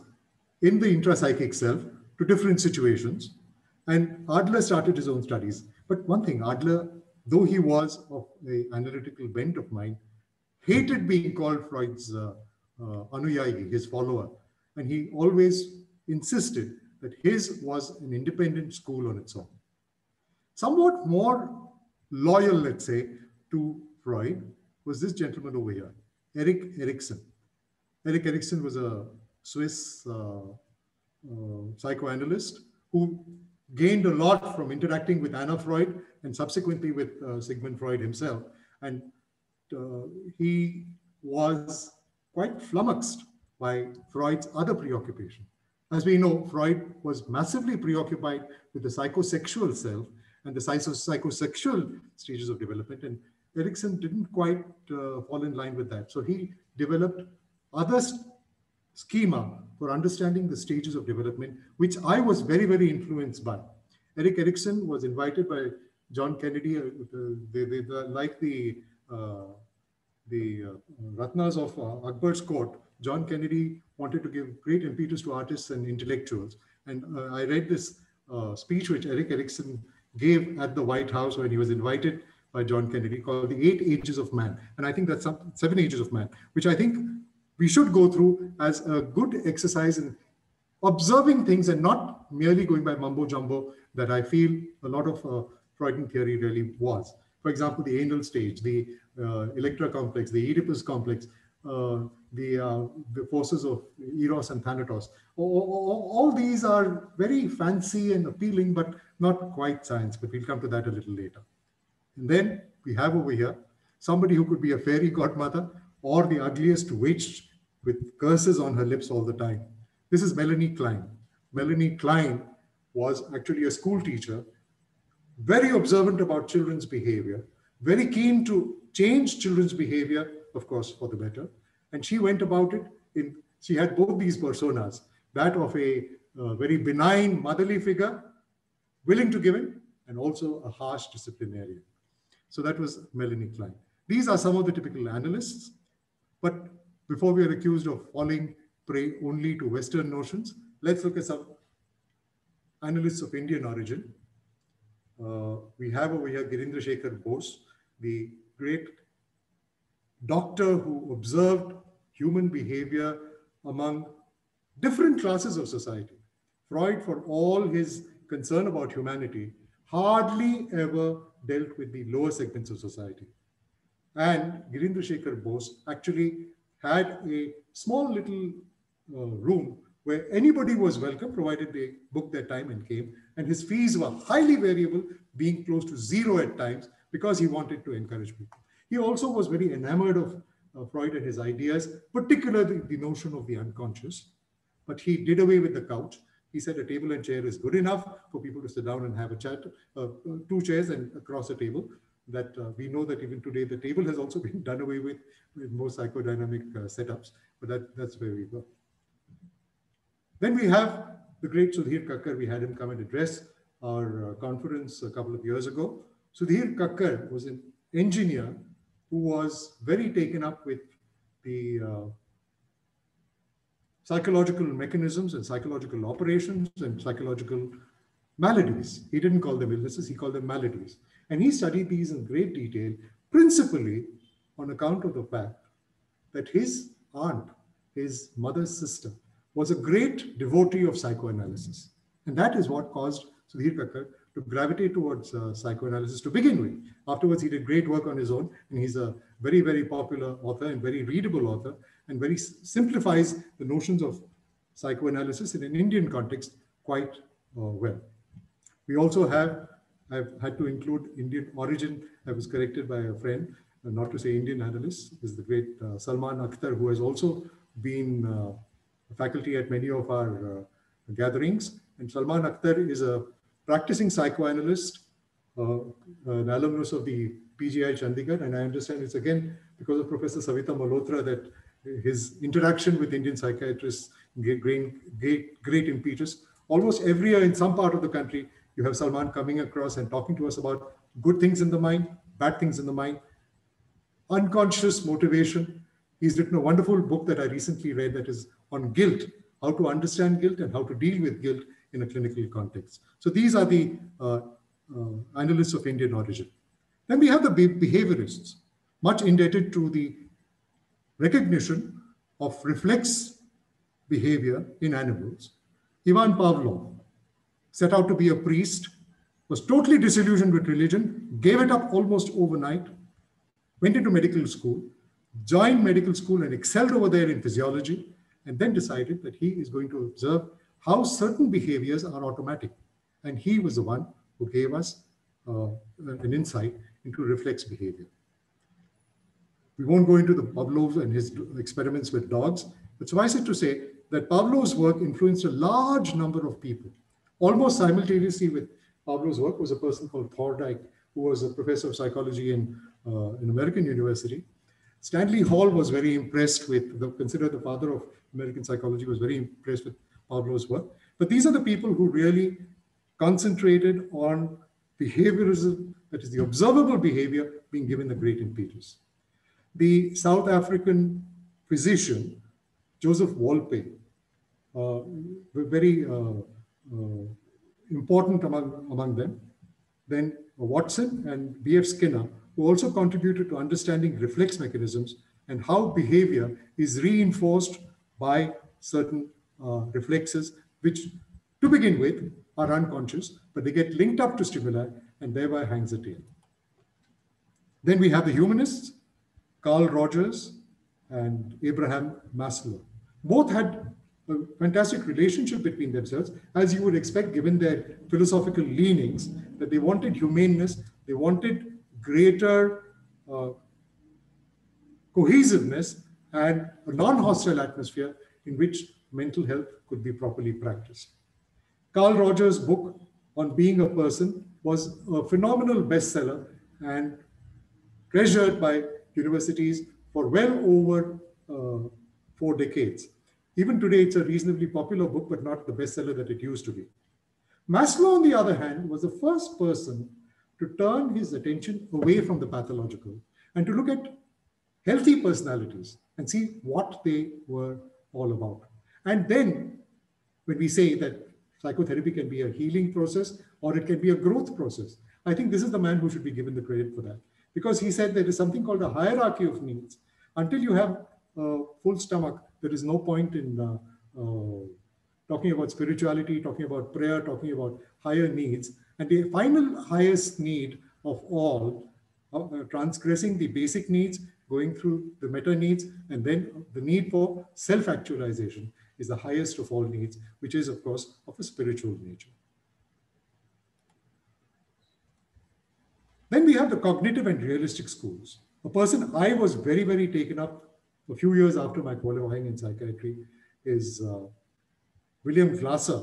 in the intrapsychic self to different situations and Adler started his own studies. But one thing, Adler, though he was of the analytical bent of mind, hated being called Freud's uh, uh, Anuyayi, his follower. And he always insisted that his was an independent school on its own. Somewhat more loyal, let's say, to Freud was this gentleman over here, Erik Erikson. Erik Erikson was a Swiss uh, uh psychoanalyst who gained a lot from interacting with Anna Freud and subsequently with uh, Sigmund Freud himself. And uh, he was quite flummoxed by Freud's other preoccupation. As we know, Freud was massively preoccupied with the psychosexual self and the psychosexual stages of development. And Erikson didn't quite uh, fall in line with that. So he developed other schema for understanding the stages of development, which I was very, very influenced by. Erik Erikson was invited by John Kennedy, uh, they, they, they, like the, uh, the uh, Ratnas of uh, Akbar's court, John Kennedy wanted to give great impetus to artists and intellectuals. And uh, I read this uh, speech which Erik Erikson gave at the White House when he was invited by John Kennedy called The Eight Ages of Man. And I think that's some, Seven Ages of Man, which I think we should go through as a good exercise in observing things and not merely going by mumbo jumbo that I feel a lot of uh, Freudian theory really was. For example, the anal stage, the uh, Electra complex, the Oedipus complex, the, uh, the forces of Eros and Thanatos. All, all, these are very fancy and appealing, but not quite science, but we'll come to that a little later. And then we have over here somebody who could be a fairy godmother or the ugliest witch with curses on her lips all the time. This is Melanie Klein. Melanie Klein was actually a school teacher, very observant about children's behavior, very keen to change children's behavior, of course, for the better. And she went about it in, she had both these personas, that of a uh, very benign motherly figure, willing to give in, and also a harsh disciplinarian. So that was Melanie Klein. These are some of the typical analysts. But before we are accused of falling prey only to Western notions, let's look at some analysts of Indian origin. Uh, we have over here Girindra Shekhar Bose, the great doctor who observed human behavior among different classes of society. Freud, for all his concern about humanity, hardly ever dealt with the lower segments of society. And Girindra Shekhar Bose actually had a small little uh, room where anybody was welcome, provided they booked their time and came. And his fees were highly variable, being close to zero at times, because he wanted to encourage people. He also was very enamored of uh, Freud and his ideas, particularly the notion of the unconscious. But he did away with the couch. He said a table and chair is good enough for people to sit down and have a chat, uh, uh two chairs and across a table. That uh, we know that even today the table has also been done away with with more psychodynamic uh, setups, but that, that's where we were. Then we have the great Sudhir Kakkar. We had him come and address our uh, conference a couple of years ago. Sudhir Kakkar was an engineer who was very taken up with the uh, psychological mechanisms and psychological operations and psychological maladies. He didn't call them illnesses, he called them maladies. And he studied these in great detail, principally on account of the fact that his aunt, his mother's sister, was a great devotee of psychoanalysis. And that is what caused Sudhir Kakkar to gravitate towards uh, psychoanalysis to begin with. Afterwards, he did great work on his own, and he's a very, very popular author and very readable author, and very simplifies the notions of psychoanalysis in an Indian context quite uh, well. We also have, I've had to include Indian origin. I was corrected by a friend, uh, not to say Indian analyst, is the great uh, Salman Akhtar, who has also been uh, faculty at many of our uh, gatherings. And Salman Akhtar is a practicing psychoanalyst, uh, an alumnus of the PGI Chandigarh. And I understand it's again because of Professor Savita Malhotra that his interaction with Indian psychiatrists gained great, great impetus. Almost every year in some part of the country, you have Salman coming across and talking to us about good things in the mind, bad things in the mind, unconscious motivation. He's written a wonderful book that I recently read that is on guilt, how to understand guilt and how to deal with guilt in a clinical context. So these are the uh, uh, analysts of Indian origin. Then we have the behaviorists, much indebted to the recognition of reflex behavior in animals. Ivan Pavlov set out to be a priest, was totally disillusioned with religion, gave it up almost overnight, went into medical school, joined medical school and excelled over there in physiology, and then decided that he is going to observe how certain behaviors are automatic. And he was the one who gave us uh, an insight into reflex behavior. We won't go into the Pavlov and his experiments with dogs, but suffice it to say that Pavlov's work influenced a large number of people. Almost simultaneously with Pavlov's work was a person called Thorndike, who was a professor of psychology in uh, an American university. Stanley Hall was very impressed with, the, considered the father of American psychology, was very impressed with Pavlov's work. But these are the people who really concentrated on behaviorism, that is the observable behavior being given the great impetus. The South African physician, Joseph Wolpe, uh, very uh, uh, important among, among them. Then Watson and B.F. Skinner, who also contributed to understanding reflex mechanisms and how behavior is reinforced by certain reflexes, which to begin with are unconscious, but they get linked up to stimuli and thereby hangs a tale. Then we have the humanists, Carl Rogers, and Abraham Maslow. Both had a fantastic relationship between themselves, as you would expect, given their philosophical leanings, that they wanted humaneness, they wanted greater uh, cohesiveness and a non-hostile atmosphere in which mental health could be properly practiced. Carl Rogers' book on being a person was a phenomenal bestseller and treasured by universities for well over uh, four decades. Even today, it's a reasonably popular book, but not the bestseller that it used to be. Maslow, on the other hand, was the first person to turn his attention away from the pathological and to look at healthy personalities and see what they were all about. And then, when we say that psychotherapy can be a healing process or it can be a growth process, I think this is the man who should be given the credit for that. Because he said there is something called a hierarchy of needs. Until you have a full stomach, there is no point in uh, uh, talking about spirituality, talking about prayer, talking about higher needs. And the final highest need of all, uh, transgressing the basic needs, going through the meta needs, and then the need for self actualization is the highest of all needs, which is, of course, of a spiritual nature. Then we have the cognitive and realistic schools. A person I was very, very taken up a few years after my qualifying in psychiatry is uh, William Glasser,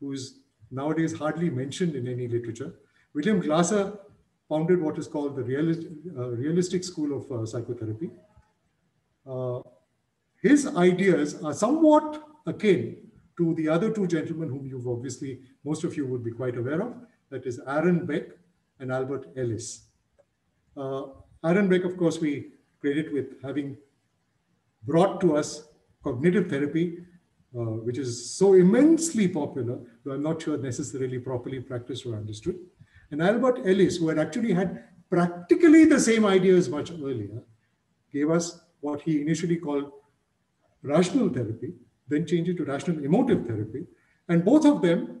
who is nowadays hardly mentioned in any literature. William Glasser founded what is called the realist, uh, realistic school of uh, psychotherapy. Uh, his ideas are somewhat akin to the other two gentlemen whom you've obviously, most of you would be quite aware of, that is Aaron Beck and Albert Ellis. Uh, Aaron Beck, of course, we credit with having brought to us cognitive therapy, uh, which is so immensely popular, though I'm not sure necessarily properly practiced or understood. And Albert Ellis, who had actually had practically the same ideas much earlier, gave us what he initially called rational therapy, then change it to rational emotive therapy. And both of them,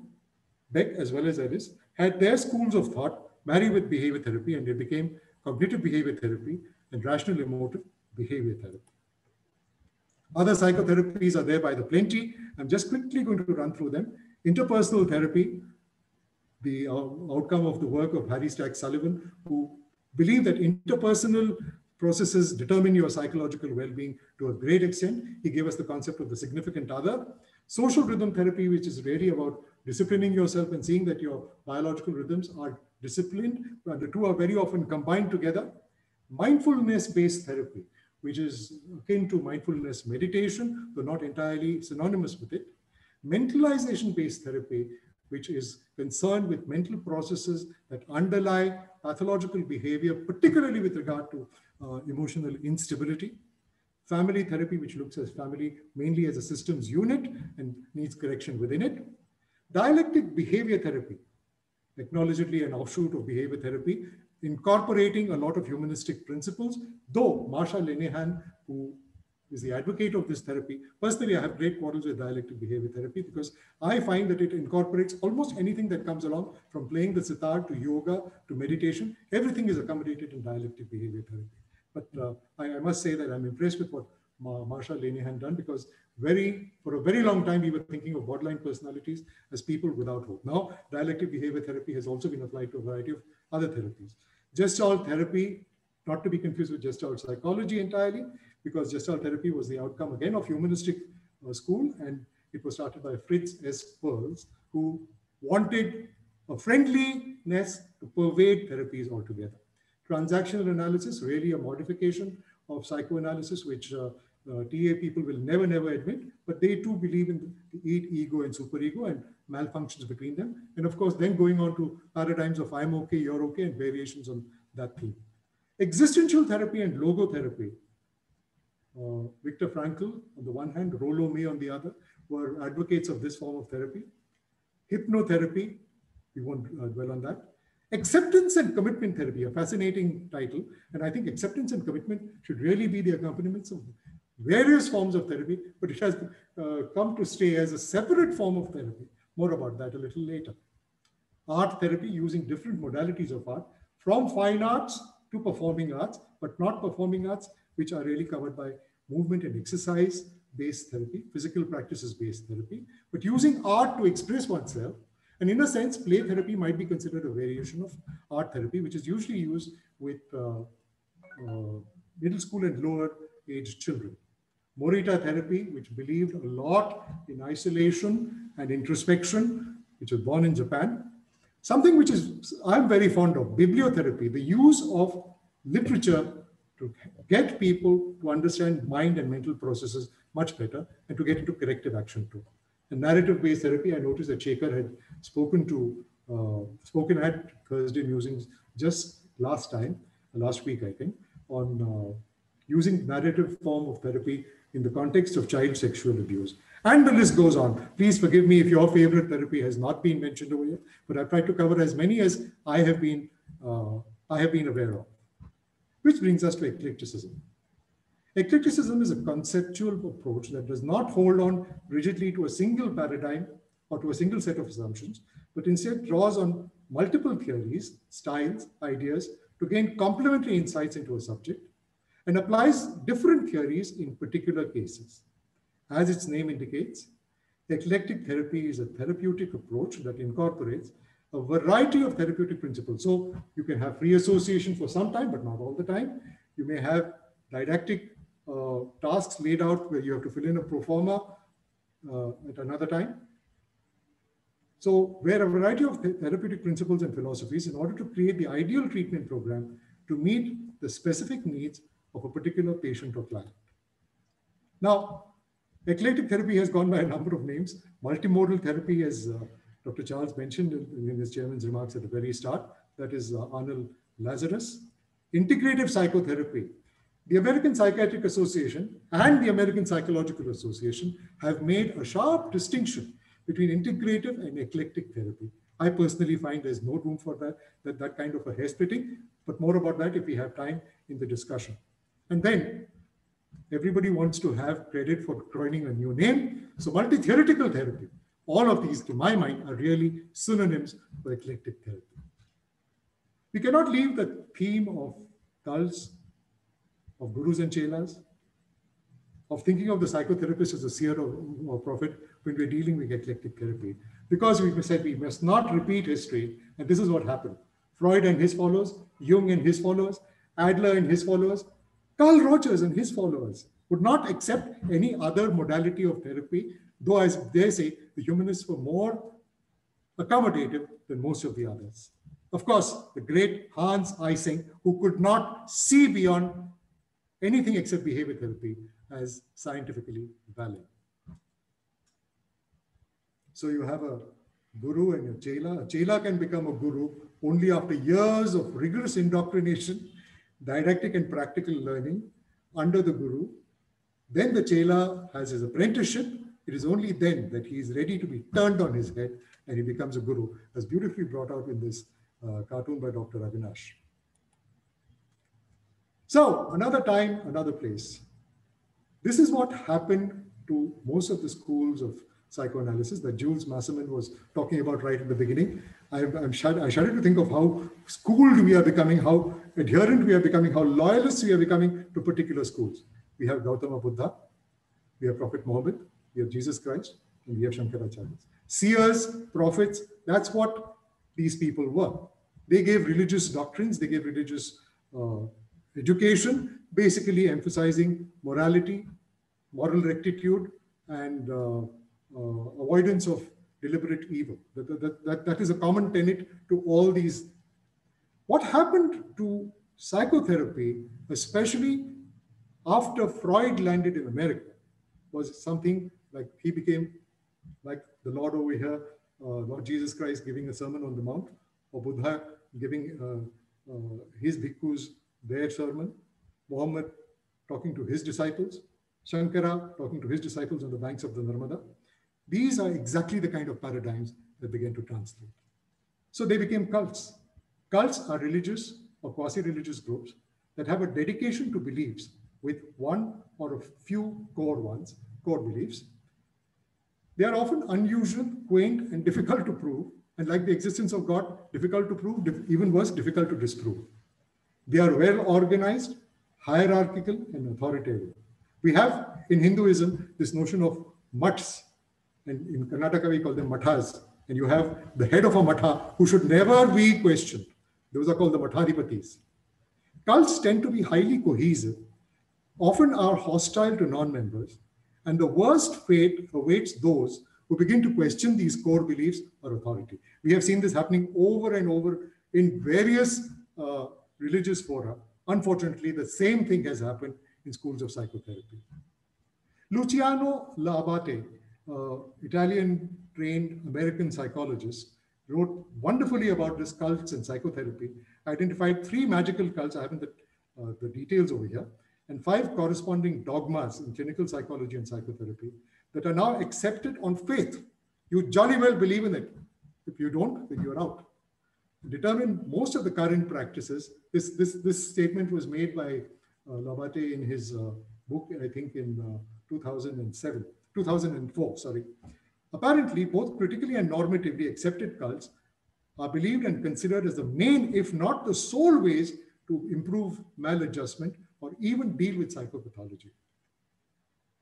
Beck as well as Ellis, had their schools of thought marry with behavior therapy, and they became cognitive behavior therapy and rational emotive behavior therapy. Other psychotherapies are there by the plenty. I'm just quickly going to run through them. Interpersonal therapy, the uh, outcome of the work of Harry Stack Sullivan, who believed that interpersonal processes determine your psychological well-being to a great extent. He gave us the concept of the significant other. Social rhythm therapy, which is really about disciplining yourself and seeing that your biological rhythms are disciplined. And the two are very often combined together. Mindfulness-based therapy, which is akin to mindfulness meditation, though not entirely synonymous with it. Mentalization-based therapy, which is concerned with mental processes that underlie pathological behavior, particularly with regard to Uh, emotional instability. Family therapy, which looks at family mainly as a systems unit and needs correction within it. Dialectic behavior therapy, acknowledgedly an offshoot of behavior therapy, incorporating a lot of humanistic principles, though Marsha Linehan, who is the advocate of this therapy, personally, I have great quarrels with dialectic behavior therapy because I find that it incorporates almost anything that comes along from playing the sitar to yoga to meditation. Everything is accommodated in dialectic behavior therapy. But uh, I, I, must say that I'm impressed with what Marsha Linehan done because very for a very long time we were thinking of borderline personalities as people without hope. Now dialectic behavior therapy has also been applied to a variety of other therapies. Gestalt therapy, not to be confused with Gestalt psychology entirely, because Gestalt therapy was the outcome again of humanistic uh, school, and it was started by Fritz S. Perls, who wanted a friendliness to pervade therapies altogether. Transactional analysis, really a modification of psychoanalysis, which uh, uh, TA people will never, never admit, but they too believe in the ego, and superego and malfunctions between them. And of course, then going on to paradigms of I'm okay, you're okay, and variations on that theme. Existential therapy and logotherapy. Uh, Viktor Frankl, on the one hand, Rollo May on the other, were advocates of this form of therapy. Hypnotherapy, we won't uh, dwell on that. Acceptance and commitment therapy, a fascinating title. And I think acceptance and commitment should really be the accompaniments of various forms of therapy, but it has uh, come to stay as a separate form of therapy. More about that a little later. Art therapy using different modalities of art, from fine arts to performing arts, but not performing arts, which are really covered by movement and exercise based therapy, physical practices based therapy, but using art to express oneself. And in a sense, play therapy might be considered a variation of art therapy, which is usually used with uh, uh, middle school and lower age children. Morita therapy, which believed a lot in isolation and introspection, which was born in Japan. Something which is I'm very fond of, bibliotherapy, the use of literature to get people to understand mind and mental processes much better and to get into corrective action too. And narrative-based therapy, I noticed that Shekhar had spoken to, uh, spoken at Thursday Musings just last time, last week, I think, on uh, using narrative form of therapy in the context of child sexual abuse. And the list goes on. Please forgive me if your favorite therapy has not been mentioned over here, but I've tried to cover as many as I have been, uh, I have been aware of. Which brings us to eclecticism. Eclecticism is a conceptual approach that does not hold on rigidly to a single paradigm or to a single set of assumptions, but instead draws on multiple theories, styles, ideas to gain complementary insights into a subject and applies different theories in particular cases. As its name indicates, eclectic therapy is a therapeutic approach that incorporates a variety of therapeutic principles. So you can have free association for some time, but not all the time. You may have didactic tasks laid out where you have to fill in a pro forma uh, at another time. So where a variety of therapeutic principles and philosophies in order to create the ideal treatment program to meet the specific needs of a particular patient or client. Now, eclectic therapy has gone by a number of names. Multimodal therapy, as uh, Dr. Charles mentioned in, in, his chairman's remarks at the very start, that is uh, Arnold Lazarus. Integrative psychotherapy. The American Psychiatric Association and the American Psychological Association have made a sharp distinction between integrative and eclectic therapy. I personally find there's no room for that, that, that kind of a hair splitting, but more about that if we have time in the discussion. And then everybody wants to have credit for coining a new name. So multi-theoretical therapy, all of these, to my mind, are really synonyms for eclectic therapy. We cannot leave the theme of cults, of gurus and chelas, of thinking of the psychotherapist as a seer or, prophet when we're dealing with eclectic therapy. Because we said we must not repeat history, and this is what happened. Freud and his followers, Jung and his followers, Adler and his followers, Carl Rogers and his followers would not accept any other modality of therapy, though, as they say, the humanists were more accommodative than most of the others. Of course, the great Hans Eysenck, who could not see beyond anything except behavior therapy as scientifically valid. So you have a guru and a chela. A chela can become a guru only after years of rigorous indoctrination didactic and practical learning under the guru. Then the chela has his apprenticeship. It is only then that he is ready to be turned on his head and he becomes a guru, as beautifully brought out in this uh, cartoon by Dr. Avinash. So, another time, another place. This is what happened to most of the schools of psychoanalysis that Jules Masserman was talking about right at the beginning. I'm, I'm shud- I shudder to think of how schooled we are becoming, how adherent we are becoming, how loyalists we are becoming to particular schools. We have Gautama Buddha, we have Prophet Muhammad, we have Jesus Christ, and we have Shankaracharya. Seers, prophets, that's what these people were. They gave religious doctrines, they gave religious uh, education, basically emphasizing morality, moral rectitude, and uh, uh, avoidance of deliberate evil. That, that, that, that is a common tenet to all these. What happened to psychotherapy, especially after Freud landed in America, was something like he became like the Lord over here, uh, Lord Jesus Christ giving a sermon on the mount, or Buddha giving uh, uh, his bhikkhus their sermon, Muhammad talking to his disciples, Shankara talking to his disciples on the banks of the Narmada. These are exactly the kind of paradigms that began to translate. So they became cults. Cults are religious or quasi-religious groups that have a dedication to beliefs with one or a few core ones, core beliefs. They are often unusual, quaint, and difficult to prove. And like the existence of God, difficult to prove, even worse, difficult to disprove. They are well organized, hierarchical, and authoritarian. We have in Hinduism this notion of mats, and in Karnataka we call them mathas, and you have the head of a matha who should never be questioned. Those are called the mathadipatis. Cults tend to be highly cohesive, often are hostile to non-members, and the worst fate awaits those who begin to question these core beliefs or authority. We have seen this happening over and over in various uh, religious fora. Unfortunately, the same thing has happened in schools of psychotherapy. Luciano L'Abate, uh, Italian trained American psychologist, wrote wonderfully about this cults and psychotherapy, identified three magical cults, I haven't the, uh, the details over here, and five corresponding dogmas in clinical psychology and psychotherapy that are now accepted on faith. You jolly well believe in it. If you don't, then you're out. Determine most of the current practices, this, this, this statement was made by uh, L'Abate in his uh, book, I think in uh, 2007, 2004, sorry. Apparently, both critically and normatively accepted cults are believed and considered as the main, if not the sole ways to improve maladjustment or even deal with psychopathology.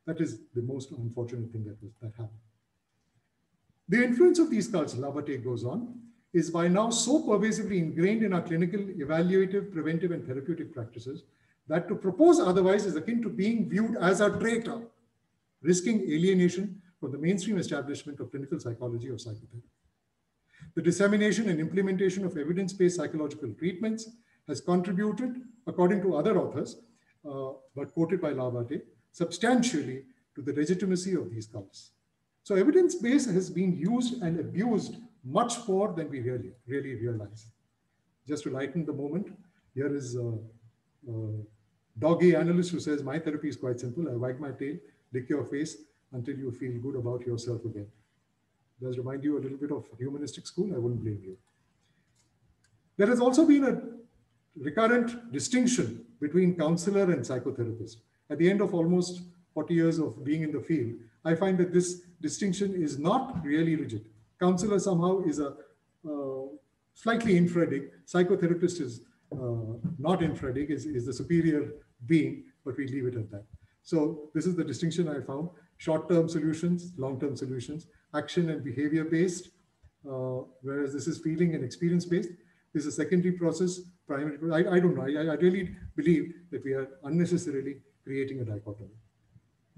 That is the most unfortunate thing that, was, that happened. The influence of these cults, L'Abate goes on, is by now so pervasively ingrained in our clinical, evaluative, preventive, and therapeutic practices that to propose otherwise is akin to being viewed as a traitor, risking alienation from the mainstream establishment of clinical psychology or psychotherapy. The dissemination and implementation of evidence-based psychological treatments has contributed, according to other authors, uh, but quoted by L'Abate, substantially to the legitimacy of these cults. So evidence base has been used and abused much more than we really, really realize. Just to lighten the moment, here is a, a doggy analyst who says, my therapy is quite simple. I wag my tail, lick your face until you feel good about yourself again. Does remind you a little bit of humanistic school? I wouldn't blame you. There has also been a recurrent distinction between counselor and psychotherapist at the end of almost 40 years of being in the field, I find that this distinction is not really rigid. Counselor somehow is a uh, slightly infradig. Psychotherapist is uh, not infradig, is, is the superior being, but we leave it at that. So this is the distinction I found. Short-term solutions, long-term solutions, action and behavior-based, uh, whereas this is feeling and experience-based. This is a secondary process, primary. I, I don't know. I, I really believe that we are unnecessarily creating a dichotomy.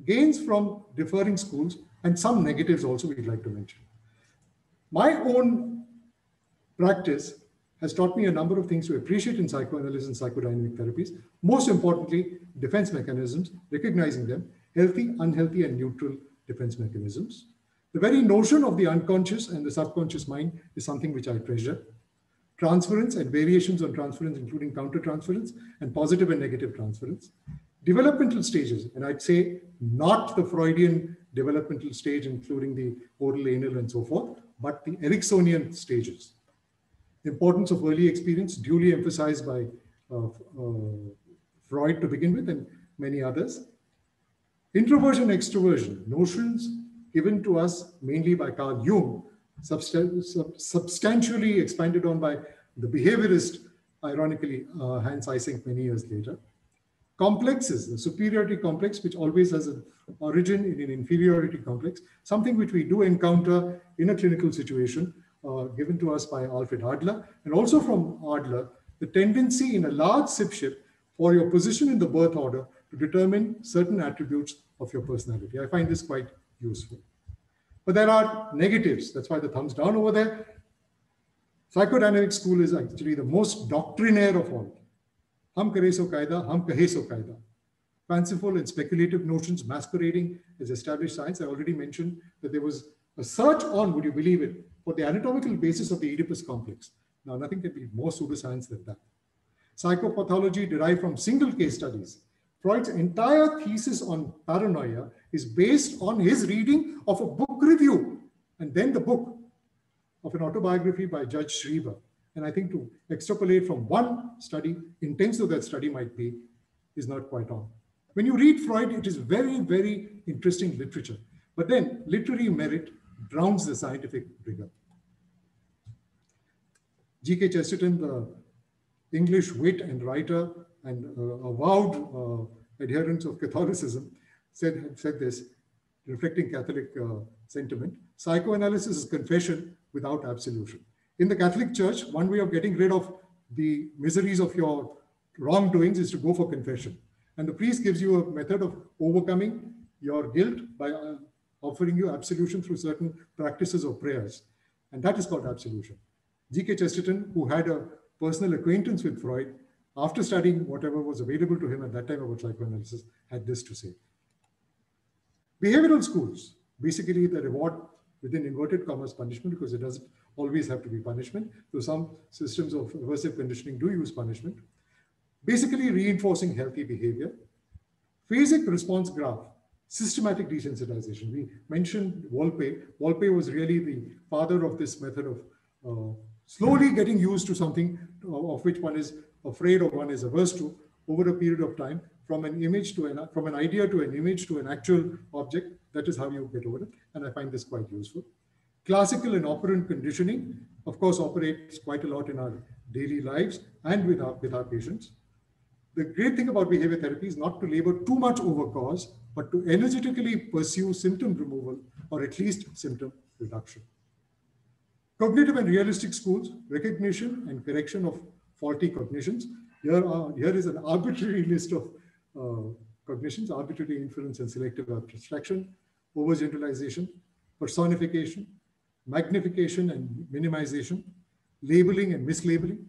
Gains from differing schools and some negatives also we'd like to mention. My own practice has taught me a number of things to appreciate in psychoanalysis and psychodynamic therapies. Most importantly, defense mechanisms, recognizing them, healthy, unhealthy, and neutral defense mechanisms. The very notion of the unconscious and the subconscious mind is something which I treasure. Transference and variations on transference, including countertransference and positive and negative transference developmental stages, and I'd say not the Freudian developmental stage, including the oral, anal, and so forth, but the Ericksonian stages. Importance of early experience, duly emphasized by uh, uh, Freud to begin with, and many others. Introversion, extroversion, notions given to us mainly by Carl Jung, sub substantially expanded on by the behaviorist, ironically, uh, Hans Eysenck many years later. Complexes, the superiority complex, which always has an origin in an inferiority complex, something which we do encounter in a clinical situation uh, given to us by Alfred Adler, and also from Adler, the tendency in a large SIP for your position in the birth order to determine certain attributes of your personality. I find this quite useful. But there are negatives. That's why the thumbs down over there. Psychodynamic school is actually the most doctrinaire of all. Hum kare so kaida, hum kahe so kaida. Fanciful and speculative notions masquerading as established science. I already mentioned that there was a search on, would you believe it, for the anatomical basis of the Oedipus complex. Now, nothing can be more pseudoscience than that. Psychopathology derived from single case studies. Freud's entire thesis on paranoia is based on his reading of a book review and then the book of an autobiography by Judge Schreber. And I think to extrapolate from one study, intense though that study might be, is not quite on. When you read Freud, it is very, very interesting literature. But then literary merit drowns the scientific rigor. G.K. Chesterton, the English wit and writer and uh, avowed uh, adherent of Catholicism, said, said this, reflecting Catholic uh, sentiment, psychoanalysis is confession without absolution. In the Catholic Church, one way of getting rid of the miseries of your wrongdoings is to go for confession. And the priest gives you a method of overcoming your guilt by uh, offering you absolution through certain practices or prayers. And that is called absolution. G.K. Chesterton, who had a personal acquaintance with Freud, after studying whatever was available to him at that time about psychoanalysis, had this to say. Behavioral schools, basically the reward within inverted commas punishment, because it doesn't always have to be punishment. So some systems of aversive conditioning do use punishment. Basically reinforcing healthy behavior. Phasic response graph, systematic desensitization. We mentioned Wolpe. Wolpe was really the father of this method of uh, slowly getting used to something of which one is afraid or one is averse to over a period of time from an image to an from an idea to an image to an actual object that is how you get over it and i find this quite useful classical and operant conditioning of course operates quite a lot in our daily lives and with our with our patients the great thing about behavior therapy is not to labor too much over cause but to energetically pursue symptom removal or at least symptom reduction Cognitive and realistic schools, recognition and correction of faulty cognitions. Here, are, here is an arbitrary list of uh, cognitions, arbitrary inference and selective abstraction, overgeneralization, personification, magnification and minimization, labeling and mislabeling,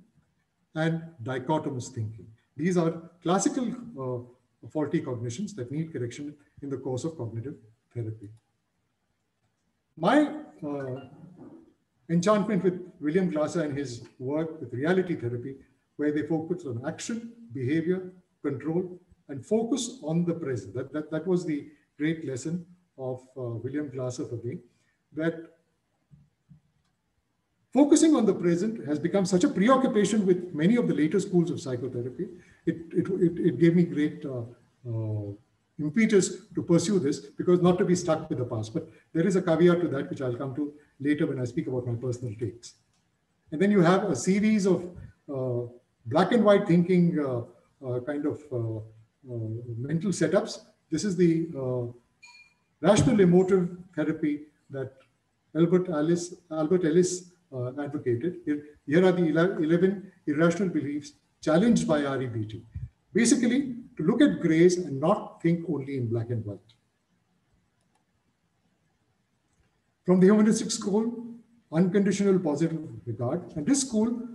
and dichotomous thinking. These are classical uh, faulty cognitions that need correction in the course of cognitive therapy. My uh, enchantment with William Glasser and his work with reality therapy, where they focus on action, behavior, control, and focus on the present. That, that, that was the great lesson of uh, William Glasser for me, that focusing on the present has become such a preoccupation with many of the later schools of psychotherapy. It, it, it, it gave me great uh, uh, impetus to pursue this because not to be stuck with the past. But there is a caveat to that, which I'll come to later when I speak about my personal takes. And then you have a series of uh, black and white thinking uh, uh, kind of uh, mental setups. This is the rational emotive therapy that Albert Ellis, Albert Ellis advocated. Here, here are the 11 irrational beliefs challenged by REBT. Basically, to look at grays and not think only in black and white. From the humanistic school, unconditional positive regard. And this school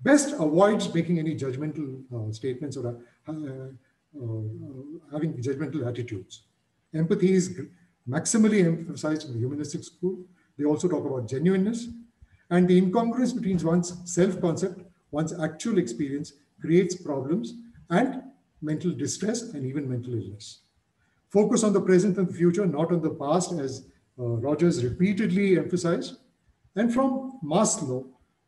best avoids making any judgmental uh, statements or uh, uh, having judgmental attitudes. Empathy is maximally emphasized in the humanistic school. They also talk about genuineness and the incongruence between one's self-concept, one's actual experience creates problems and mental distress and even mental illness. Focus on the present and the future, not on the past as uh, Rogers repeatedly emphasized. And from Maslow,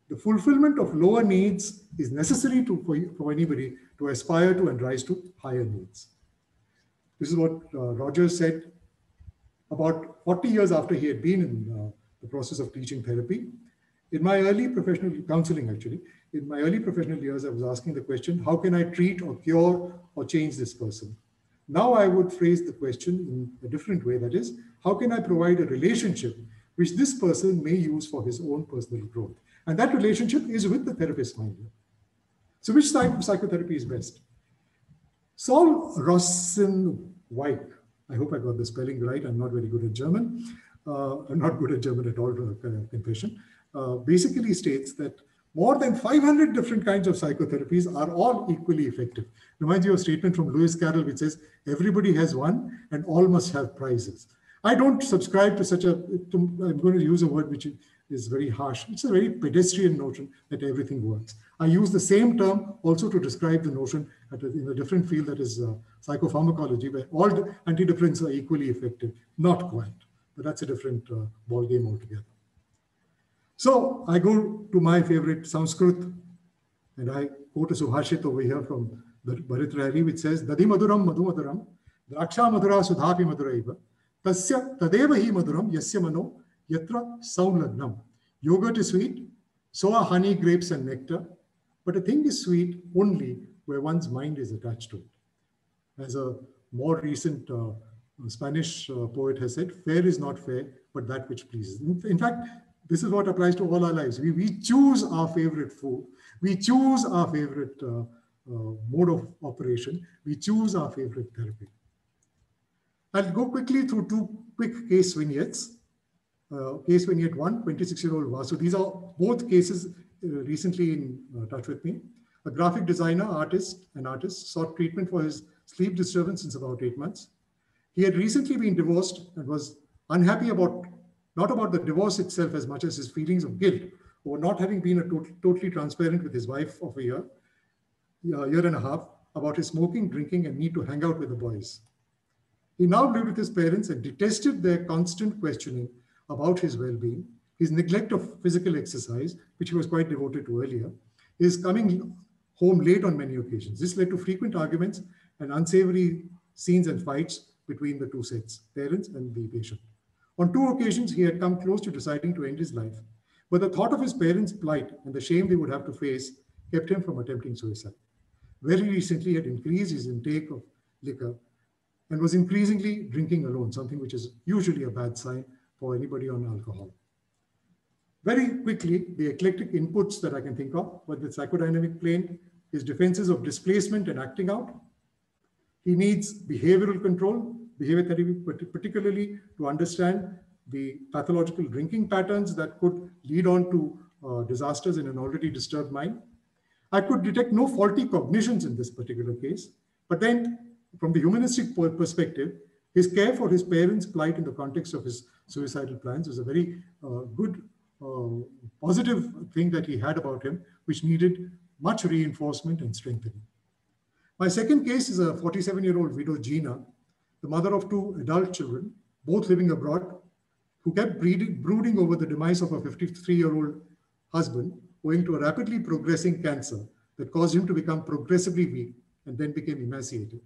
the fulfillment of lower needs is necessary to, for, for anybody to aspire to and rise to higher needs. This is what uh, Rogers said about 40 years after he had been in uh, the process of teaching therapy. In my early professional counseling, actually, in my early professional years, I was asking the question, how can I treat or cure or change this person? Now I would phrase the question in a different way. That is, how can I provide a relationship which this person may use for his own personal growth? And that relationship is with the therapist, mind you. So which type of psychotherapy is best? Saul Rosenzweig, I hope I got the spelling right. I'm not very good at German. Uh, I'm not good at German at all, uh, confession. Uh, basically states that more than 500 different kinds of psychotherapies are all equally effective. Reminds you of a statement from Lewis Carroll, which says, everybody has one and all must have prizes. I don't subscribe to such a, to, I'm going to use a word which is very harsh. It's a very pedestrian notion that everything works. I use the same term also to describe the notion a, in a different field that is uh, psychopharmacology, where all antidepressants are equally effective. Not quite, but that's a different uh, ball game altogether. So I go to my favorite Sanskrit, and I quote a Subhashit over here from the Bhartrihari, which says, Dadi maduram madhu maduram, draksha madura sudhapi maduraiva, tasya tadeva hi maduram yasya mano yatra saulagnam. Yogurt is sweet, so are honey, grapes, and nectar. But a thing is sweet only where one's mind is attached to it. As a more recent uh, Spanish uh, poet has said, fair is not fair, but that which pleases. In, in, fact, this is what applies to all our lives. We, we choose our favorite food. We choose our favorite uh, uh, mode of operation. We choose our favorite therapy. I'll go quickly through two quick case vignettes. Uh, case vignette one, 26-year-old Vasu. These are both cases uh, recently in uh, touch with me. A graphic designer, artist, and artist sought treatment for his sleep disturbance since about eight months. He had recently been divorced and was unhappy about, not about the divorce itself as much as his feelings of guilt over not having been totally transparent with his wife of a year, a year and a half, about his smoking, drinking, and need to hang out with the boys. He now lived with his parents and detested their constant questioning about his well-being, his neglect of physical exercise, which he was quite devoted to earlier, his coming home late on many occasions. This led to frequent arguments and unsavory scenes and fights between the two sets, parents and the patient. On two occasions, he had come close to deciding to end his life, but the thought of his parents' plight and the shame they would have to face kept him from attempting suicide. Very recently, he had increased his intake of liquor and was increasingly drinking alone, something which is usually a bad sign for anybody on alcohol. Very quickly, the eclectic inputs that I can think of were the psychodynamic plane, his defenses of displacement and acting out, he needs behavioral control, behavior therapy, particularly to understand the pathological drinking patterns that could lead on to uh, disasters in an already disturbed mind. I could detect no faulty cognitions in this particular case, but then from the humanistic perspective, his care for his parents' plight in the context of his suicidal plans was a very uh, good, uh, positive thing that he had about him, which needed much reinforcement and strengthening. My second case is a 47 year old widow, Gina, the mother of two adult children, both living abroad, who kept brooding over the demise of her 53 year old husband owing to a rapidly progressing cancer that caused him to become progressively weak and then became emaciated.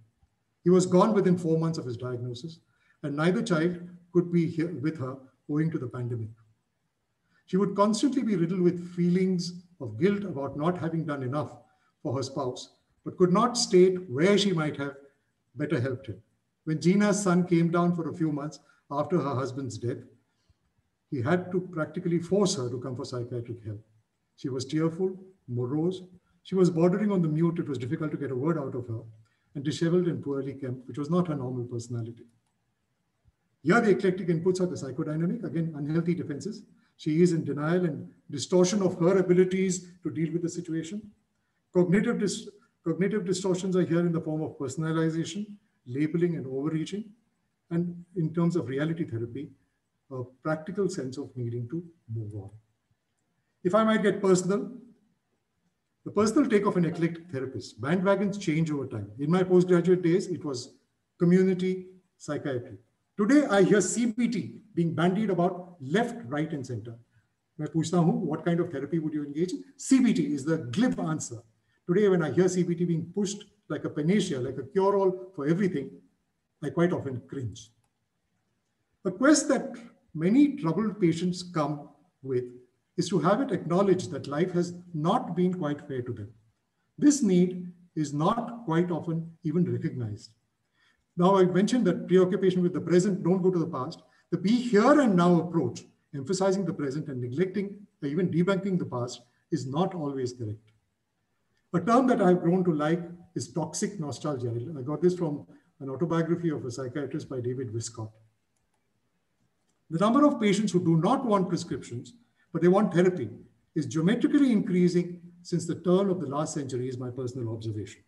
He was gone within four months of his diagnosis, and neither child could be here with her owing to the pandemic. She would constantly be riddled with feelings of guilt about not having done enough for her spouse but could not state where she might have better helped him. When Gina's son came down for a few months after her husband's death, he had to practically force her to come for psychiatric help. She was tearful, morose. She was bordering on the mute. It was difficult to get a word out of her, and disheveled and poorly kempt, which was not her normal personality. Here, the eclectic inputs are the psychodynamic, again, unhealthy defenses. She is in denial and distortion of her abilities to deal with the situation. Cognitive dis Cognitive distortions are here in the form of personalization, labeling, and overreaching. And in terms of reality therapy, a practical sense of needing to move on. If I might get personal, the personal take of an eclectic therapist, bandwagons change over time. In my postgraduate days, it was community psychiatry. Today, I hear CBT being bandied about left, right, and center. मैं पूछता हूँ what kind of therapy would you engage in? CBT is the glib answer. Today, when I hear CBT being pushed like a panacea, like a cure-all for everything, I quite often cringe. A quest that many troubled patients come with is to have it acknowledged that life has not been quite fair to them. This need is not quite often even recognized. Now, I mentioned that preoccupation with the present, don't go to the past. The be here and now approach, emphasizing the present and neglecting or even debunking the past, is not always correct. A term that I've grown to like is toxic nostalgia. I got this from an autobiography of a psychiatrist by David Viscott. The number of patients who do not want prescriptions, but they want therapy, is geometrically increasing since the turn of the last century, is my personal observation.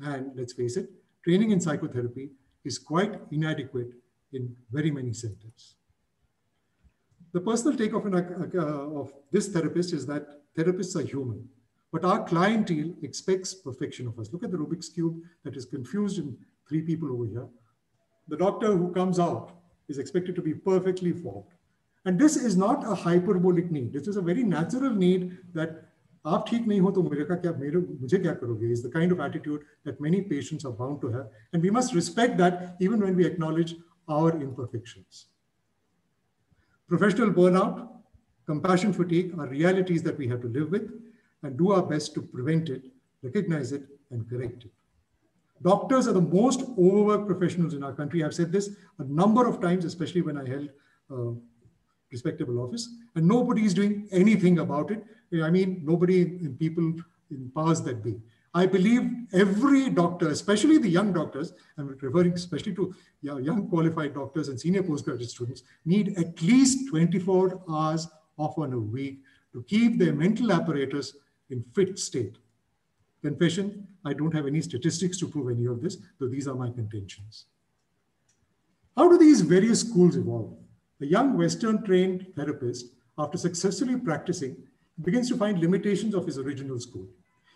And let's face it, training in psychotherapy is quite inadequate in very many centers. The personal take of, an, uh, of this therapist is that therapists are human. But our clientele expects perfection of us. Look at the Rubik's Cube that is confused in three people over here. The doctor who comes out is expected to be perfectly formed. And this is not a hyperbolic need. This is a very natural need that आप ठीक नहीं हो तो मेरे का क्या मेरे मुझे क्या करोगे is the kind of attitude that many patients are bound to have and we must respect that even when we acknowledge our imperfections professional burnout compassion fatigue are realities that we have to live with and do our best to prevent it, recognize it, and correct it. Doctors are the most overworked professionals in our country. I've said this a number of times, especially when I held uh, respectable office, and nobody is doing anything about it. I mean, nobody in people in powers that be. I believe every doctor, especially the young doctors, I'm referring especially to young qualified doctors and senior postgraduate students, need at least 24 hours off on a week to keep their mental apparatus in fit state. Confession, I don't have any statistics to prove any of this, though these are my contentions. How do these various schools evolve? A young Western trained therapist, after successfully practicing, begins to find limitations of his original school.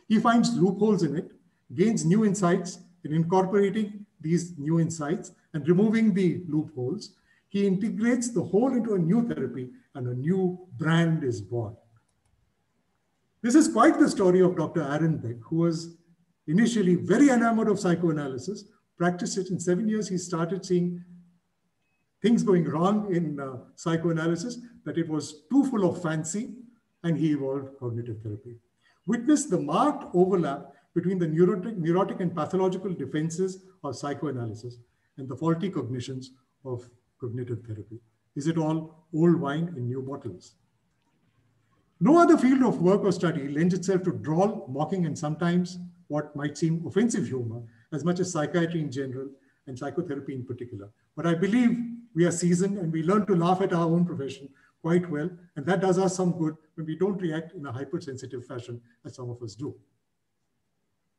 He finds loopholes in it, gains new insights, in incorporating these new insights and removing the loopholes, he integrates the whole into a new therapy and a new brand is born. This is quite the story of Dr. Aaron Beck, who was initially very enamored of psychoanalysis, practiced it in seven years. He started seeing things going wrong in uh, psychoanalysis, that it was too full of fancy, and he evolved cognitive therapy Witness the marked overlap between the neurotic, neurotic and pathological defenses of psychoanalysis and the faulty cognitions of cognitive therapy. Is it all old wine in new bottles? No other field of work or study lends itself to droll, mocking, and sometimes what might seem offensive humor as much as psychiatry in general and psychotherapy in particular. But I believe we are seasoned and we learn to laugh at our own profession quite well. And that does us some good when we don't react in a hypersensitive fashion as some of us do.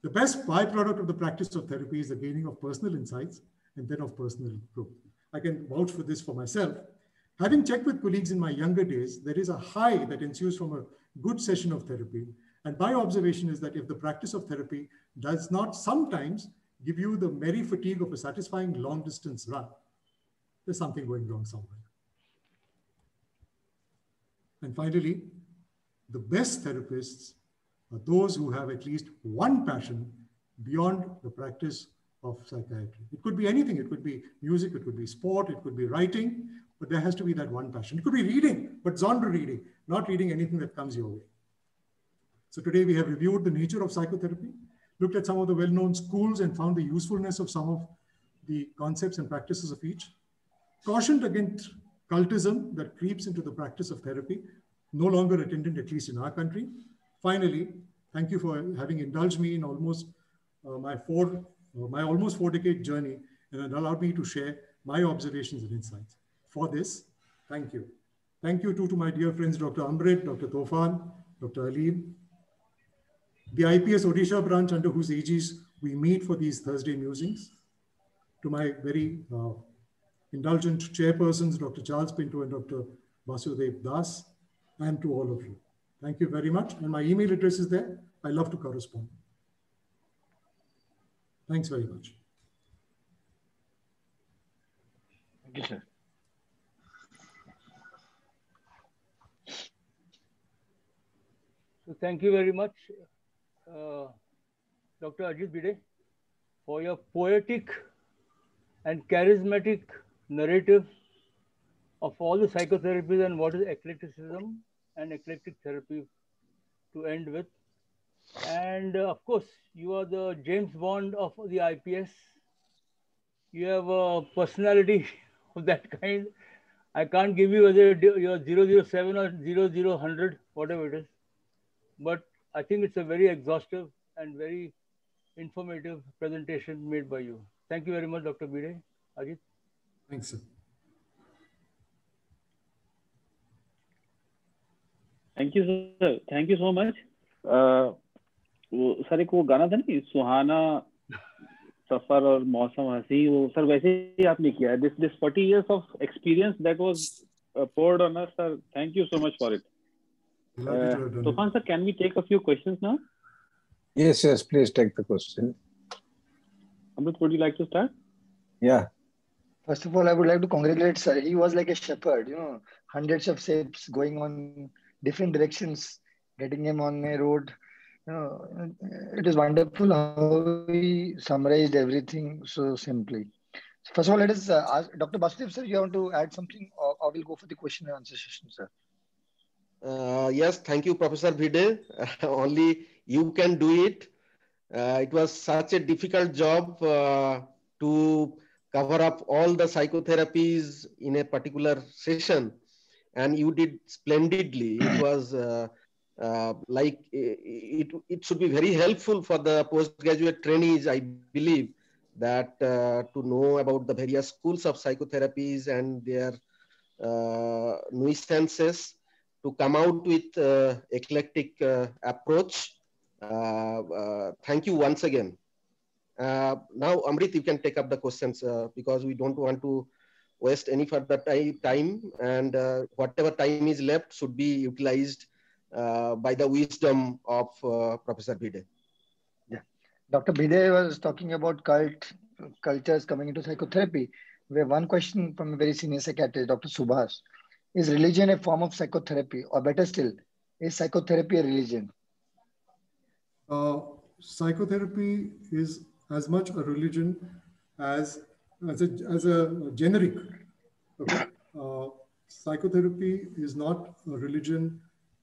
The best byproduct of the practice of therapy is the gaining of personal insights and then of personal growth. I can vouch for this for myself. Having checked with colleagues in my younger days, there is a high that ensues from a good session of therapy. And my observation is that if the practice of therapy does not sometimes give you the merry fatigue of a satisfying long distance run, there's something going wrong somewhere. And finally, the best therapists are those who have at least one passion beyond the practice of psychiatry. It could be anything. It could be music, it could be sport, it could be writing, but there has to be that one passion. It could be reading, but genre reading, not reading anything that comes your way. So today we have reviewed the nature of psychotherapy, looked at some of the well-known schools and found the usefulness of some of the concepts and practices of each, cautioned against cultism that creeps into the practice of therapy, no longer attendant, at least in our country. Finally, thank you for having indulged me in almost uh, my four, uh, my almost four decade journey and allowed me to share my observations and insights. For this, thank you. Thank you too to my dear friends, Dr. Amrit, Dr. Tofan, Dr. Aleem, the IPS Odisha branch under whose aegis we meet for these Thursday musings, to my very uh, indulgent chairpersons, Dr. Charles Pinto and Dr. Vasudev Das, and to all of you. Thank you very much. And my email address is there. I love to correspond. Thanks very much. Thank you, sir. So thank you very much, uh, Dr. Ajit Bhide, for your poetic and charismatic narrative of all the psychotherapies and what is eclecticism and eclectic therapy to end with. And uh, of course, you are the James Bond of the IPS. You have a personality of that kind. I can't give you whether you're 007 or 0000, whatever it is but I think it's a very exhaustive and very informative presentation made by you. Thank you very much, Dr. Bhide. Ajit? Thanks, sir. Thank you, sir. Thank you so much. Uh, sir, wo gana tha nahi? Suhana, Safar aur Mausam Hasi. Wo, sir, waise hi aapne kiya. This, this 40 years of experience that was poured on us, sir. Thank you so much for it uh, Tufan sir can we take a few questions now yes yes please take the question Amrit would you like to start yeah first of all I would like to congratulate sir he was like a shepherd you know hundreds of steps going on different directions, getting him on a road. You know, it is wonderful how we summarized everything so simply. First of all, let us uh, ask Dr. Basudev, sir, you want to add something or, or we'll go for the question and answer session, sir? Uh, yes, thank you, Professor Bhide. only you can do it. Uh, it was such a difficult job uh, to cover up all the psychotherapies in a particular session. And you did splendidly. It was uh, uh, like it, it should be very helpful for the postgraduate trainees, I believe, that uh, to know about the various schools of psychotherapies and their uh, nuisances to come out with uh, eclectic uh, approach. thank you once again. now, Amrit, you can take up the questions because we don't want to waste any further time and whatever time is left should be utilized uh, by the wisdom of uh, Professor Bhide. Yeah, Dr. Bhide was talking about cult cultures coming into psychotherapy. We have one question from a very senior psychiatrist, Dr. Subhas. Is religion a form of psychotherapy, or better still, is psychotherapy a religion? Uh, psychotherapy is as much a religion as as a, as a generic. Okay? Uh, psychotherapy is not a religion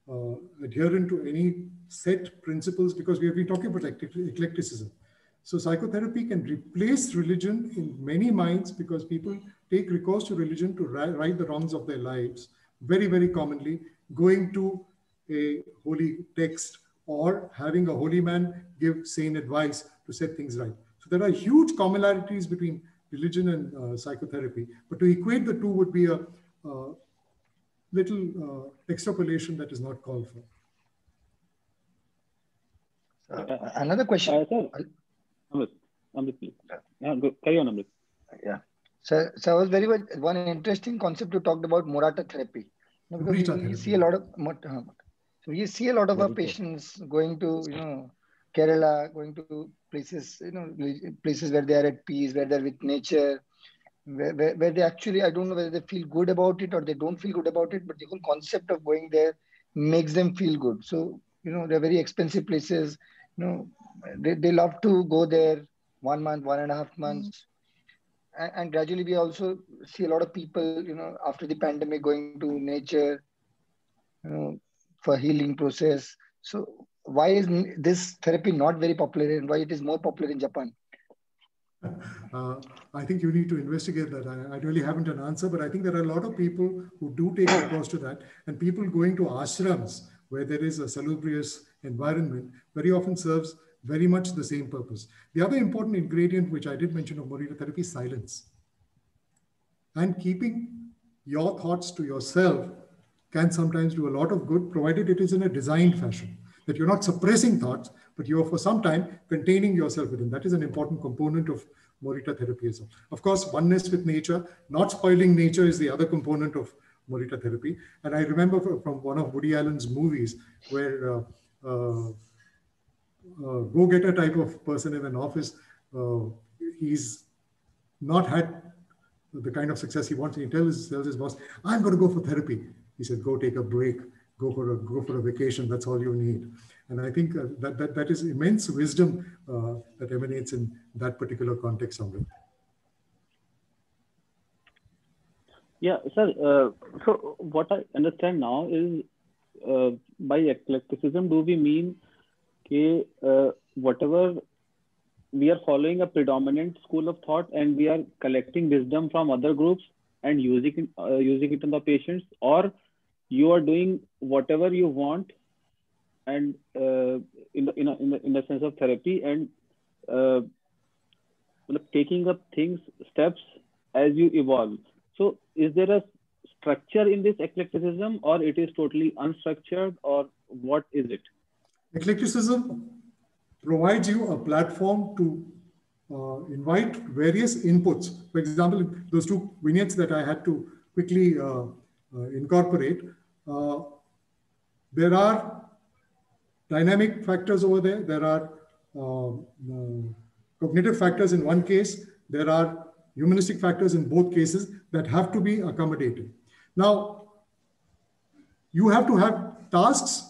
uh, adherent to any set principles because we have been talking about eclecticism. So psychotherapy can replace religion in many minds because people take recourse to religion to right the wrongs of their lives. Very, very commonly, going to a holy text or having a holy man give sane advice to set things right. So there are huge commonalities between religion and uh, psychotherapy, but to equate the two would be a, a little uh, extrapolation that is not called for. Uh, another question. Uh, sir, Amrit, Amrit, please. Yeah, go, carry on, Amrit. Yeah. So, so I was very much one interesting concept you talked about Morita therapy. You know, because you, see a lot of uh, so you see a lot of our patients going to you know Kerala, going to places you know places where they are at peace, where they're with nature, where, where, where they actually I don't know whether they feel good about it or they don't feel good about it, but the whole concept of going there makes them feel good. So you know they're very expensive places. You know they, they love to go there one month, one and a half months and, gradually we also see a lot of people you know after the pandemic going to nature you know for healing process so why is this therapy not very popular and why it is more popular in japan uh, I think you need to investigate that. I, I, really haven't an answer, but I think there are a lot of people who do take recourse to that, and people going to ashrams where there is a salubrious environment very often serves very much the same purpose. The other important ingredient, which I did mention of Morita therapy, is silence. And keeping your thoughts to yourself can sometimes do a lot of good, provided it is in a designed fashion. That you're not suppressing thoughts, but you're for some time containing yourself within. That is an important component of Morita therapy. Of course, oneness with nature, not spoiling nature is the other component of Morita therapy. And I remember from one of Woody Allen's movies where uh, uh, uh, go-getter type of person in an office, uh, he's not had the kind of success he wants. He tells his, tells his boss, "I'm going to go for therapy." He said, "Go take a break. Go for a go for a vacation. That's all you need." And I think uh, that, that that is immense wisdom uh, that emanates in that particular context, Amrit. Yeah, sir. Uh, so what I understand now is uh, by eclecticism, do we mean okay, uh, whatever we are following a predominant school of thought and we are collecting wisdom from other groups and using it, uh, using it on the patients or you are doing whatever you want and uh, in, the, sense of therapy and taking up things steps as you evolve. So is there a structure in this eclecticism or it is totally unstructured or what is it Eclecticism provides you a platform to uh, invite various inputs. For example, those two vignettes that I had to quickly uh, uh, incorporate, uh, there are dynamic factors over there. There are uh, cognitive factors in one case. There are humanistic factors in both cases that have to be accommodated. Now, you have to have tasks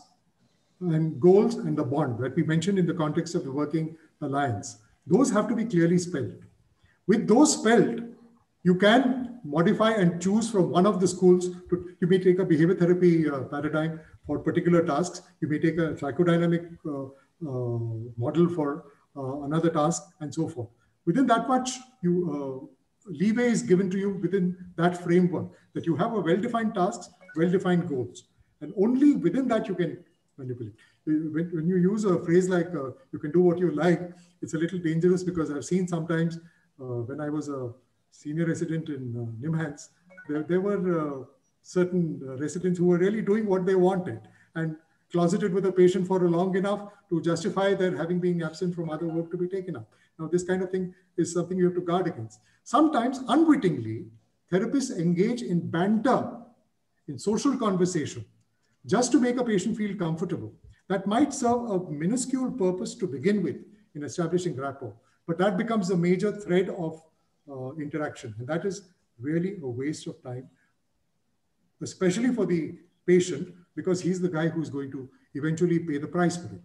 and goals and the bond that we mentioned in the context of the working alliance. Those have to be clearly spelled. With those spelled, you can modify and choose from one of the schools. To, you may take a behavior therapy uh, paradigm for particular tasks. You may take a psychodynamic uh, uh, model for uh, another task, and so forth. Within that much, you uh, leeway is given to you within that framework that you have a well-defined tasks, well-defined goals, and only within that you can manipulate. When, when you use a phrase like uh, "you can do what you like," it's a little dangerous because I've seen sometimes uh, when I was a senior resident in uh, NIMHANS, there, there were uh, certain uh, residents who were really doing what they wanted and closeted with a patient for long enough to justify their having been absent from other work to be taken up. Now, this kind of thing is something you have to guard against. Sometimes, unwittingly, therapists engage in banter, in social conversation, just to make a patient feel comfortable. That might serve a minuscule purpose to begin with in establishing rapport, but that becomes a major thread of uh, interaction. And that is really a waste of time, especially for the patient, because he's the guy who's going to eventually pay the price for it.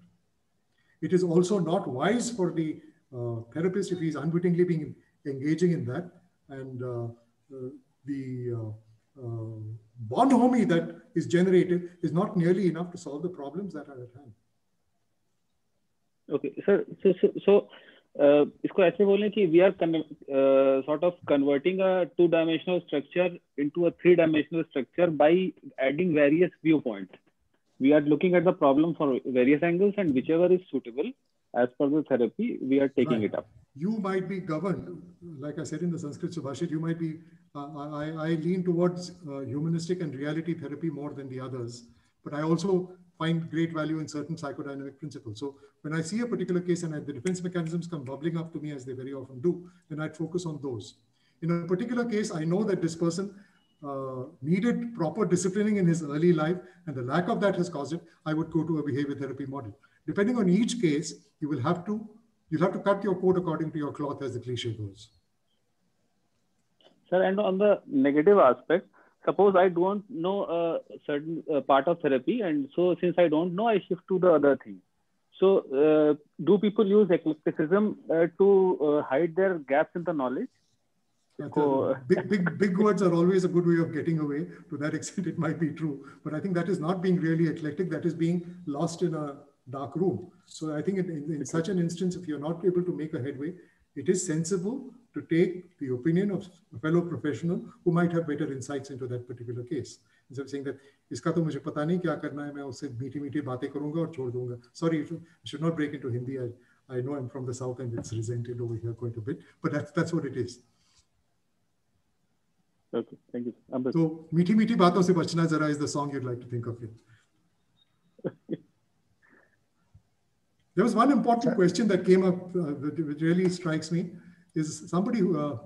It is also not wise for the uh, therapist if he's unwittingly being engaging in that. And uh, uh the uh, uh, bonhomie that is generated is not nearly enough to solve the problems that are at hand. Okay, sir. So, so, so uh, इसको ऐसे बोलें कि we are sort of converting a two dimensional structure into a three dimensional structure by adding various viewpoints we are looking at the problem from various angles and whichever is suitable as per the therapy we are taking right. it up you might be governed like i said in the sanskrit subhashit you might be uh, I, I lean towards uh, humanistic and reality therapy more than the others but i also find great value in certain psychodynamic principles. So when I see a particular case and the defense mechanisms come bubbling up to me as they very often do, then I'd focus on those. In a particular case, I know that this person uh, needed proper disciplining in his early life and the lack of that has caused it, I would go to a behavior therapy model. Depending on each case, you will have to you'll have to cut your coat according to your cloth as the cliche goes. Sir, and on the negative aspect, suppose I don't know a certain uh, part of therapy, and so since I don't know, I shift to the other thing. So, uh, do people use eclecticism uh, to uh, hide their gaps in the knowledge? So, big, big, big words are always a good way of getting away. To that extent, it might be true, but I think that is not being really eclectic. That is being lost in a dark room. So, I think in, in, in such an instance, if you're not able to make a headway, it is sensible to take the opinion of a fellow professional who might have better insights into that particular case. Instead of saying that, इसका तो मुझे पता नहीं क्या करना है मैं उससे मीठी मीठी बातें करूंगा और छोड़ दूंगा Sorry, I should not break into Hindi. I, I know I'm from the south and it's resented over here quite a bit, but that's that's what it is. Okay, thank you. So मीठी मीठी बातों से बचना जरा is the song you'd like to think of it. There was one important question that came up, uh, which really strikes me, is somebody who, uh,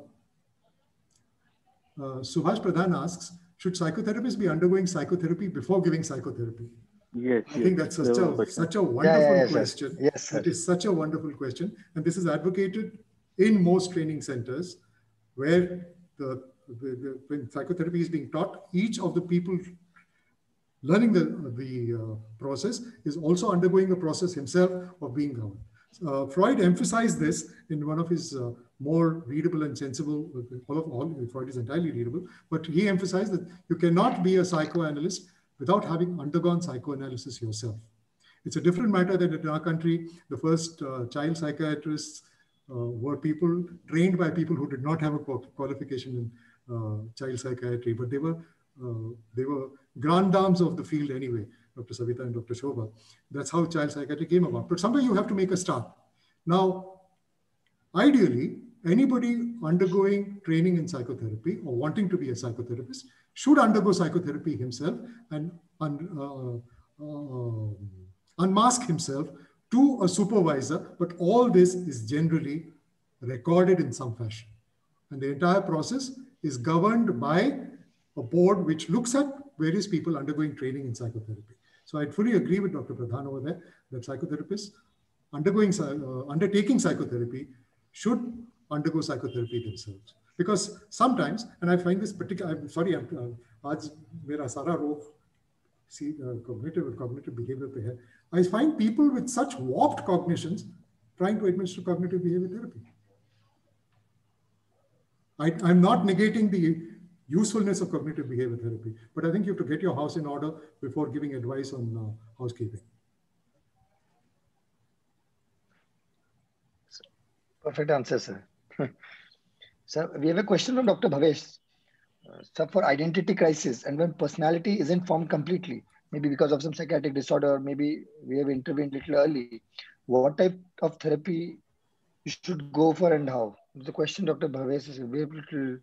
uh, Subhash Pradhan asks, should psychotherapists be undergoing psychotherapy before giving psychotherapy? Yes. I yes. think that's such a, such a wonderful yeah, yeah, yes, question. Yes, sir. It is such a wonderful question. And this is advocated in most training centers where the, the, the when psychotherapy is being taught, each of the people learning the, the uh, process is also undergoing a process himself of being governed. Uh, Freud emphasized this in one of his uh, more readable and sensible, all of all, Freud is entirely readable, but he emphasized that you cannot be a psychoanalyst without having undergone psychoanalysis yourself. It's a different matter that in our country, the first uh, child psychiatrists uh, were people trained by people who did not have a qualification in uh, child psychiatry, but they were uh, they were grand dames of the field anyway, Dr. Savita and Dr. Shobha. That's how child psychiatry came about. But somewhere you have to make a start. Now, ideally, anybody undergoing training in psychotherapy or wanting to be a psychotherapist should undergo psychotherapy himself and un, uh, uh, unmask himself to a supervisor. But all this is generally recorded in some fashion. And the entire process is governed by a board which looks at various people undergoing training in psychotherapy. So I fully agree with Dr. Pradhan over there that psychotherapists undergoing, uh, undertaking psychotherapy should undergo psychotherapy themselves. Because sometimes, and I find this particular, I'm sorry, I'm, uh, आज मेरा सारा रोग see uh, cognitive and cognitive behavior pe hai. I find people with such warped cognitions trying to administer cognitive behavior therapy. I, I'm not negating the usefulness of cognitive behavior therapy. But I think you have to get your house in order before giving advice on uh, housekeeping. Perfect answer, sir. sir, we have a question from Dr. Bhavesh. Uh, sir, for identity crisis and when personality isn't formed completely, maybe because of some psychiatric disorder, maybe we have intervened little early, what type of therapy you should go for and how? The question Dr. Bhavesh is very little.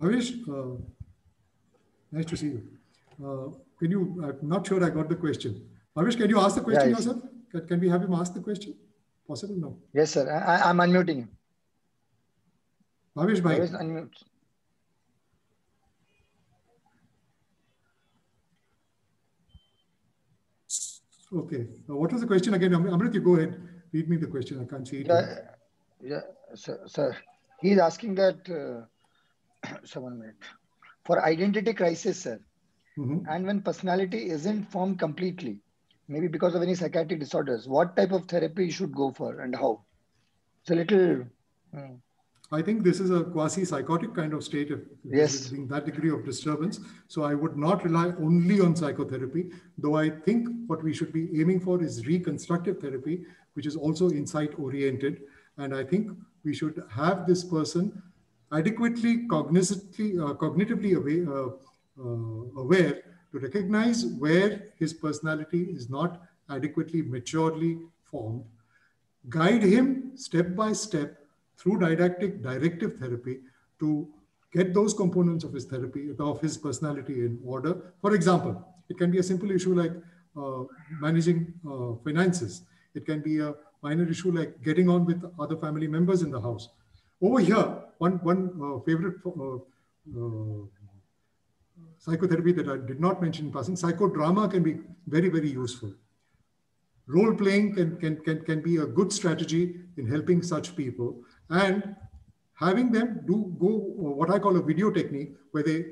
Bhavesh, uh, nice to see you. Uh, can you, I'm not sure I got the question. Bhavesh, can you ask the question yeah, yourself? Can, can we have him ask the question? Possible? No. Yes, sir. I, I'm unmuting him. Bhavesh, bhai. Bhavesh, unmute. Okay. Uh, what was the question again? Amrit, you go ahead. Read me the question. I can't see it. Yeah, yeah sir, sir. He's asking that, uh, so one minute. For identity crisis, sir, mm -hmm. and when personality isn't formed completely, maybe because of any psychiatric disorders, what type of therapy you should go for and how? It's a little. Uh, I think this is a quasi-psychotic kind of state of yes. that degree of disturbance. So I would not rely only on psychotherapy, though I think what we should be aiming for is reconstructive therapy, which is also insight oriented. And I think we should have this person adequately cognitively, uh, cognitively aware, uh, uh, aware to recognize where his personality is not adequately maturely formed, guide him step by step through didactic directive therapy to get those components of his therapy, of his personality in order. For example, it can be a simple issue like uh, managing uh, finances. It can be a minor issue like getting on with other family members in the house. Over here, one, one uh, favorite uh, uh, psychotherapy that I did not mention in passing, psychodrama can be very, very useful. Role playing can, can, can, can be a good strategy in helping such people and having them do go what I call a video technique where they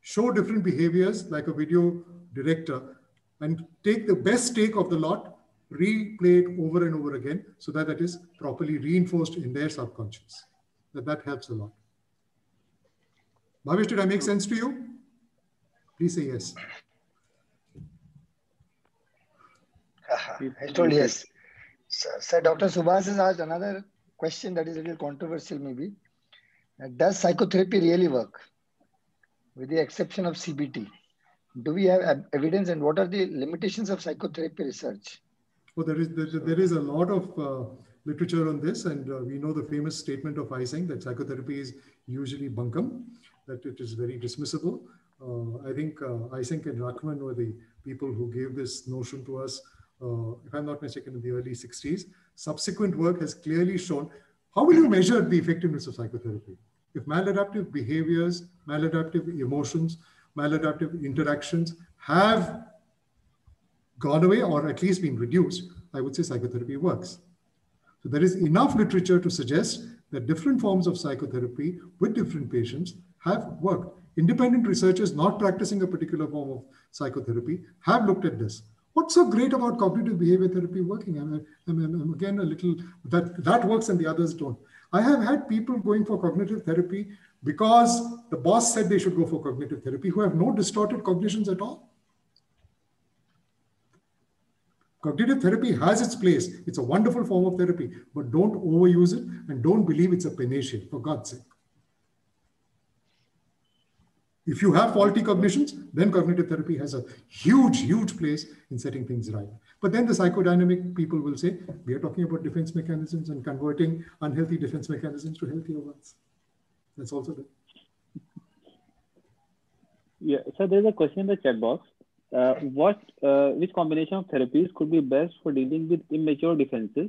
show different behaviors like a video director and take the best take of the lot, replay it over and over again so that that is properly reinforced in their subconscious. That, that helps a lot. Bhavesh, did I make sense to you? Please say yes. I told yes. So, so Dr. Subhas has asked another question that is a little controversial maybe. Does psychotherapy really work? With the exception of CBT. Do we have evidence and what are the limitations of psychotherapy research? Well, there is, there is a lot of uh, literature on this and uh, we know the famous statement of Eysenck that psychotherapy is usually bunkum, that it is very dismissible. Uh, I think uh, Eysenck and Rachman were the people who gave this notion to us, Uh, if I'm not mistaken, in the early 60s. Subsequent work has clearly shown how will you measure the effectiveness of psychotherapy? If maladaptive behaviors, maladaptive emotions, maladaptive interactions have gone away or at least been reduced, I would say psychotherapy works. So there is enough literature to suggest that different forms of psychotherapy with different patients have worked. Independent researchers not practicing a particular form of psychotherapy have looked at this. What's so great about cognitive behavior therapy working? I'm, I'm, I'm again a little, that, that works and the others don't. I have had people going for cognitive therapy because the boss said they should go for cognitive therapy who have no distorted cognitions at all. Cognitive therapy has its place. It's a wonderful form of therapy, but don't overuse it and don't believe it's a panacea, for God's sake. If you have faulty cognitions, then cognitive therapy has a huge, huge place in setting things right. But then the psychodynamic people will say, we are talking about defense mechanisms and converting unhealthy defense mechanisms to healthier ones. That's also there. Yeah, so there's a question in the chat box. Uh, what, uh, which combination of therapies could be best for dealing with immature defenses?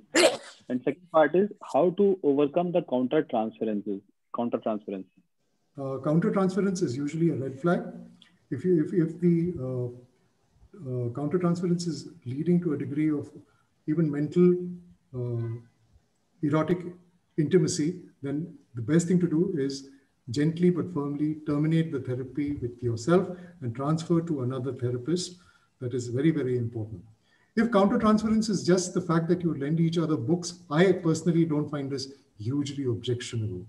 And second part is how to overcome the counter transferences, counter transference. Uh, countertransference is usually a red flag. If, you, if, if the uh, uh, countertransference is leading to a degree of even mental uh, erotic intimacy, then the best thing to do is gently but firmly terminate the therapy with yourself and transfer to another therapist. That is very, very important. If countertransference is just the fact that you lend each other books, I personally don't find this hugely objectionable.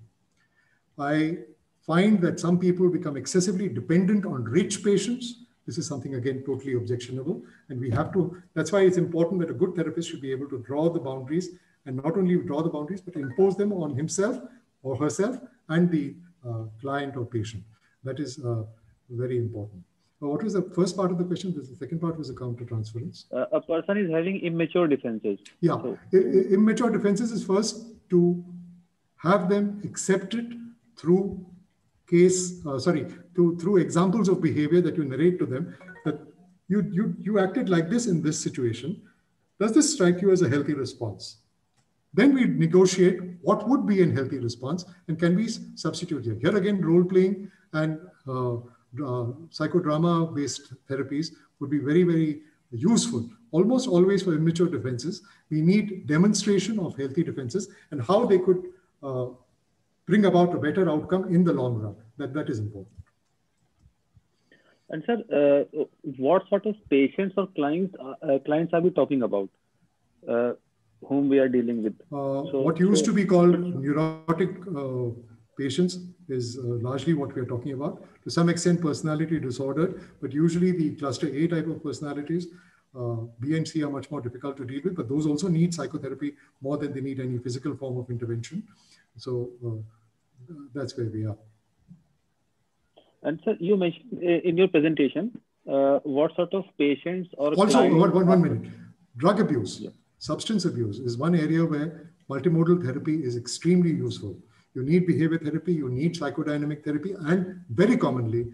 I find that some people become excessively dependent on rich patients. This is something, again, totally objectionable. And we have to, that's why it's important that a good therapist should be able to draw the boundaries and not only draw the boundaries, but impose them on himself or herself and the uh, client or patient. That is uh, very important. Uh, what was the first part of the question? The second part was the counter transference. Uh, a person is having immature defenses. Yeah, so, immature defenses is first to have them accepted through case, uh, sorry, to, through examples of behavior that you narrate to them that you, you, you acted like this in this situation. Does this strike you as a healthy response? Then we negotiate what would be a healthy response and can we substitute here. Here again, role playing and uh, uh, psychodrama based therapies would be very, very useful. Almost always for immature defenses, we need demonstration of healthy defenses and how they could uh, bring about a better outcome in the long run. That, that is important. And sir, uh, what sort of patients or clients uh, clients are we talking about? Uh, whom we are dealing with. Uh, so, what used so, to be called neurotic uh, patients is uh, largely what we are talking about. To some extent, personality disorder, but usually the cluster A type of personalities, uh, B and C are much more difficult to deal with, but those also need psychotherapy more than they need any physical form of intervention. So uh, that's where we are. And sir, you mentioned in your presentation, uh, what sort of patients or also one, one, one minute, drug abuse. Yeah Substance abuse is one area where multimodal therapy is extremely useful. You need behavior therapy, you need psychodynamic therapy, and very commonly,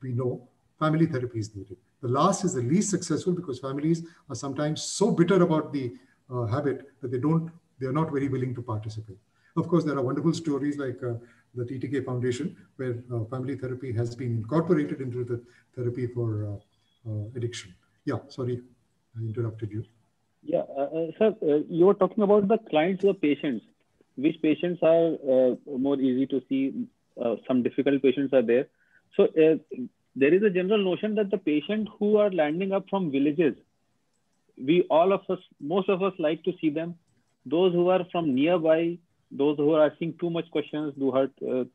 we know family therapy is needed. The last is the least successful because families are sometimes so bitter about the uh, habit that they don't, they are not very willing to participate. Of course, there are wonderful stories like uh, the TTK Foundation, where uh, family therapy has been incorporated into the therapy for uh, uh, addiction. Yeah, sorry, I interrupted you. Yeah, uh, sir, you were talking about the clients or patients. Which patients are more easy to see? Some difficult patients are there. So there is a general notion that the patient who are landing up from villages, we all of us, most of us like to see them. Those who are from nearby, those who are asking too much questions, who are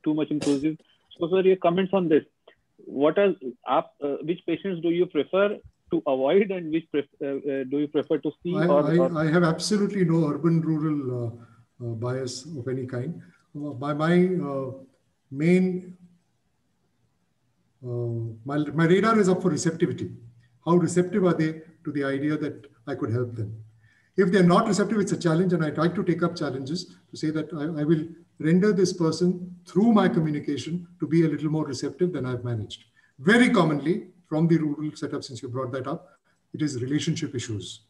too much intrusive. So, sir, your comments on this. What are which patients do you prefer to avoid and which uh, uh, do you prefer to see? I, or, I, or... I have absolutely no urban-rural uh, bias of any kind. by my main my, my radar is up for receptivity. How receptive are they to the idea that I could help them? If they're not receptive, it's a challenge, and I try to take up challenges to say that I, I, will render this person through my communication to be a little more receptive than I've managed. Very commonly, from the rural setup, since you brought that up, it is relationship issues.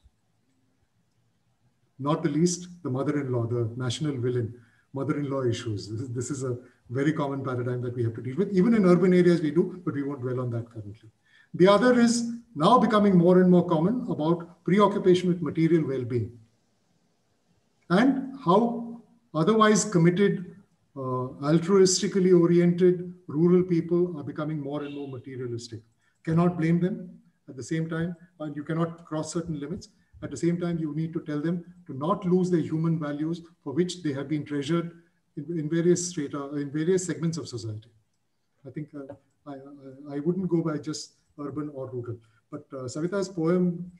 Not the least, the mother-in-law, the national villain, mother-in-law issues. This is, this is a very common paradigm that we have to deal with. Even in urban areas we do, but we won't dwell on that currently. The other is now becoming more and more common about preoccupation with material well-being and how otherwise committed, uh, altruistically oriented rural people are becoming more and more materialistic cannot blame them at the same time, and you cannot cross certain limits. At the same time, you need to tell them to not lose their human values for which they have been treasured in, in various strata, in various segments of society. I think uh, I, I, I, wouldn't go by just urban or rural. But uh, Savita's poem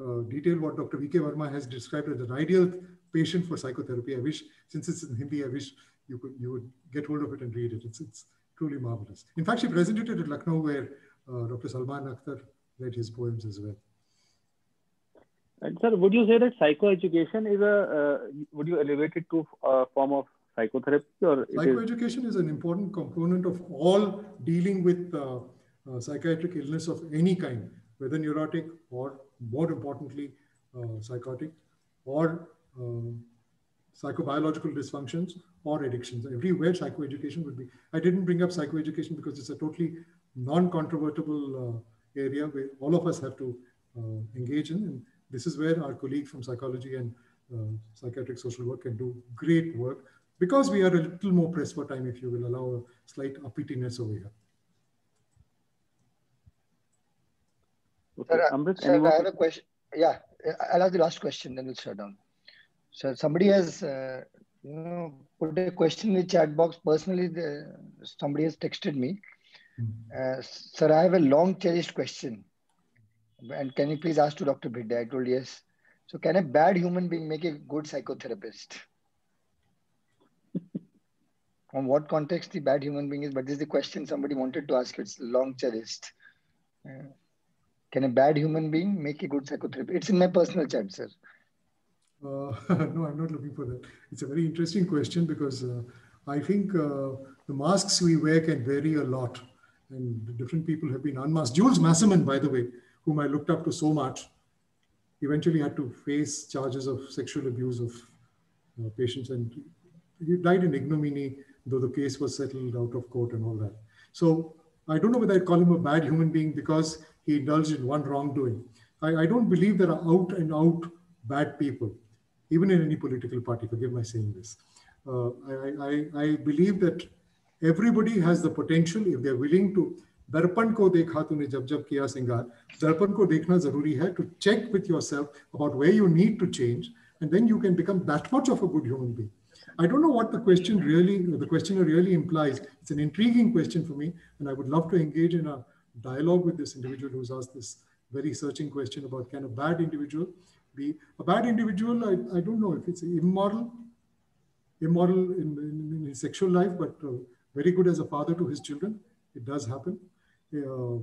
uh, detailed what Dr. V.K. Verma has described as an ideal patient for psychotherapy. I wish, since it's in Hindi, I wish you could you would get hold of it and read it. It's, it's truly marvelous. In fact, she presented it at Lucknow where uh, Dr. Salman Akhtar read his poems as well. And sir, would you say that psychoeducation is a, uh, would you elevate it to a form of psychotherapy or? Psychoeducation is... is... an important component of all dealing with uh, uh, psychiatric illness of any kind, whether neurotic or more importantly, uh, psychotic or uh, psychobiological dysfunctions or addictions. Everywhere psychoeducation would be. I didn't bring up psychoeducation because it's a totally non-controvertible uh, area where all of us have to uh, engage in. And this is where our colleagues from psychology and uh, psychiatric social work can do great work because we are a little more pressed for time, if you will allow a slight uppityness over here. Okay. Sir, Amrit, sir I have a question. Yeah, I'll ask the last question, then we'll shut down. So somebody has, uh, you know, put a question in the chat box. Personally, the, somebody has texted me uh, sir, I have a long cherished question. And can you please ask to Dr. Bhide? I told yes. So can a bad human being make a good psychotherapist? From what context the bad human being is, but this is the question somebody wanted to ask. It's long cherished. Uh, can a bad human being make a good psychotherapist? It's in my personal chat, sir. Uh, no, I'm not looking for that. It's a very interesting question because uh, I think uh, the masks we wear can vary a lot, and different people have been unmasked. Jules Masserman, by the way, whom I looked up to so much, eventually had to face charges of sexual abuse of uh, patients, and he died in ignominy, though the case was settled out of court and all that. So I don't know whether I'd call him a bad human being because he indulged in one wrongdoing. I, I don't believe there are out and out bad people, even in any political party. Forgive my saying this. Uh, I, I, I believe that everybody has the potential if they're willing to दर्पण को देखा तूने जब जब किया सिंगार दर्पण को देखना जरूरी है to check with yourself about where you need to change and then you can become that much of a good human being I don't know what the question really, the questioner really implies. It's an intriguing question for me, and I would love to engage in a dialogue with this individual who's asked this very searching question about can a bad individual be a bad individual? I, I don't know if it's immoral, immoral in, in, in his sexual life, but uh, very good as a father to his children. It does happen. Uh,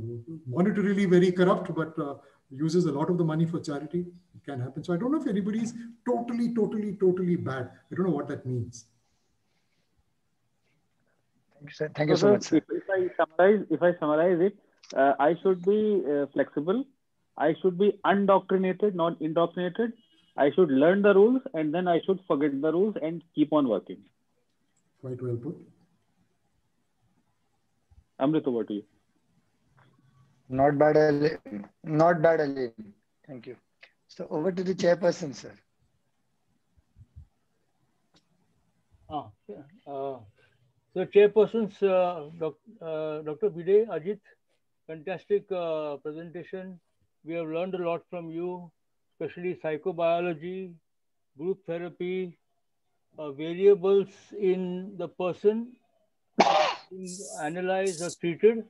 monetarily very corrupt, but uh, uses a lot of the money for charity. It can happen. So I don't know if anybody is totally, totally, totally bad. I don't know what that means. Thank you, sir. Thank you so, so much. Sir. If, if, I summarize, if I summarize it, uh, I should be uh, flexible. I should be undoctrinated, not indoctrinated. I should learn the rules and then I should forget the rules and keep on working. Quite well put. Amrit, over to you. Not bad, Ali. Not bad, Ali. Thank you. So over to the chairperson, sir. Ah, uh, so chairpersons, uh, doc, uh, Dr. Bhide, Ajit, fantastic uh, presentation. We have learned a lot from you, especially psychobiology, group therapy, uh, variables in the person analyzed or treated,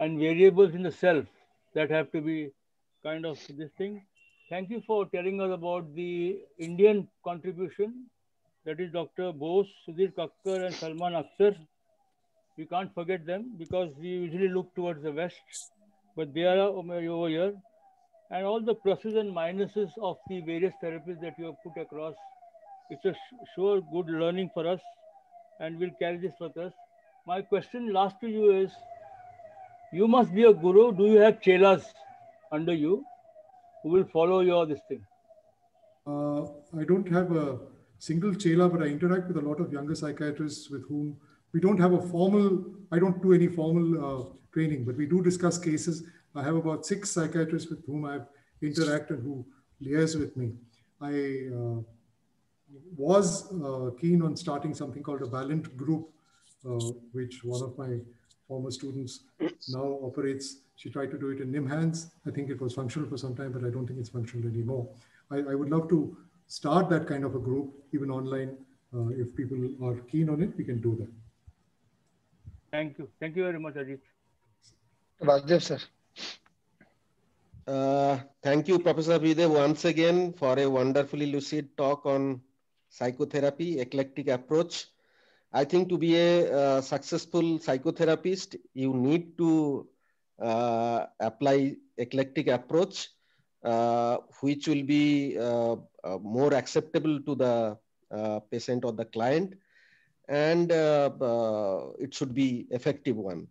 and variables in the self that have to be kind of this thing. Thank you for telling us about the Indian contribution. That is Dr. Bose, Sudhir Kakar, and Salman Akhtar. We can't forget them because we usually look towards the West, but they are over here. And all the pluses and minuses of the various therapies that you have put across. It's a sure good learning for us, and we'll carry this with us. My question last to you is you must be a guru. Do you have chelas under you who will follow your this thing? Uh, I don't have a single chela, but I interact with a lot of younger psychiatrists with whom we don't have a formal, I don't do any formal uh, training, but we do discuss cases. I have about six psychiatrists with whom I've interacted who liaise with me. I uh, was uh, keen on starting something called a Balint group, uh, which one of my former students now operates. She tried to do it in NIMHANS. I think it was functional for some time, but I don't think it's functional anymore. I, I would love to start that kind of a group, even online. Uh, if people are keen on it, we can do that. Thank you. Thank you very much, Ajit. Vasudev, sir. Uh, thank you, Professor Bhide, once again for a wonderfully lucid talk on psychotherapy, eclectic approach. I think to be a uh, successful psychotherapist, you need to uh, apply eclectic approach, uh, which will be uh, uh, more acceptable to the uh, patient or the client, and it should be effective one.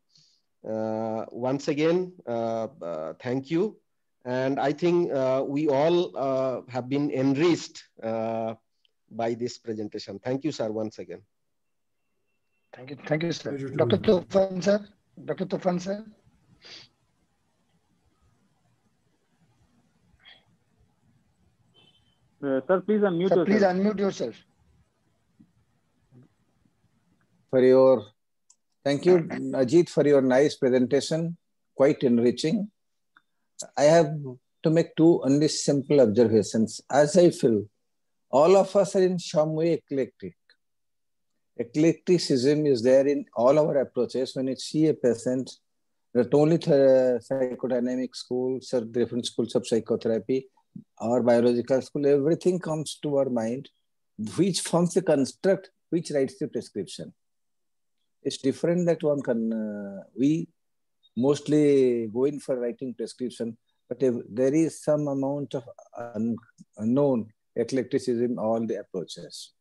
once again, thank you. And I think we all have been enriched by this presentation. Thank you, sir, once again. Thank you. Thank you, sir. Dr. Tufan, sir. Dr. Tufan, sir. Uh, sir, please unmute sir, yourself. Please unmute yourself. For your, thank you, Ajit, for your nice presentation. Quite enriching. I have to make two only simple observations. As I feel, all of us are in some way eclectic eclecticism is there in all our approaches. When you see a patient, not only the psychodynamic schools or different schools of psychotherapy, or biological school, everything comes to our mind, which forms the construct, which writes the prescription. It's different that one can, uh, we mostly go in for writing prescription, but if there is some amount of un unknown eclecticism, all the approaches.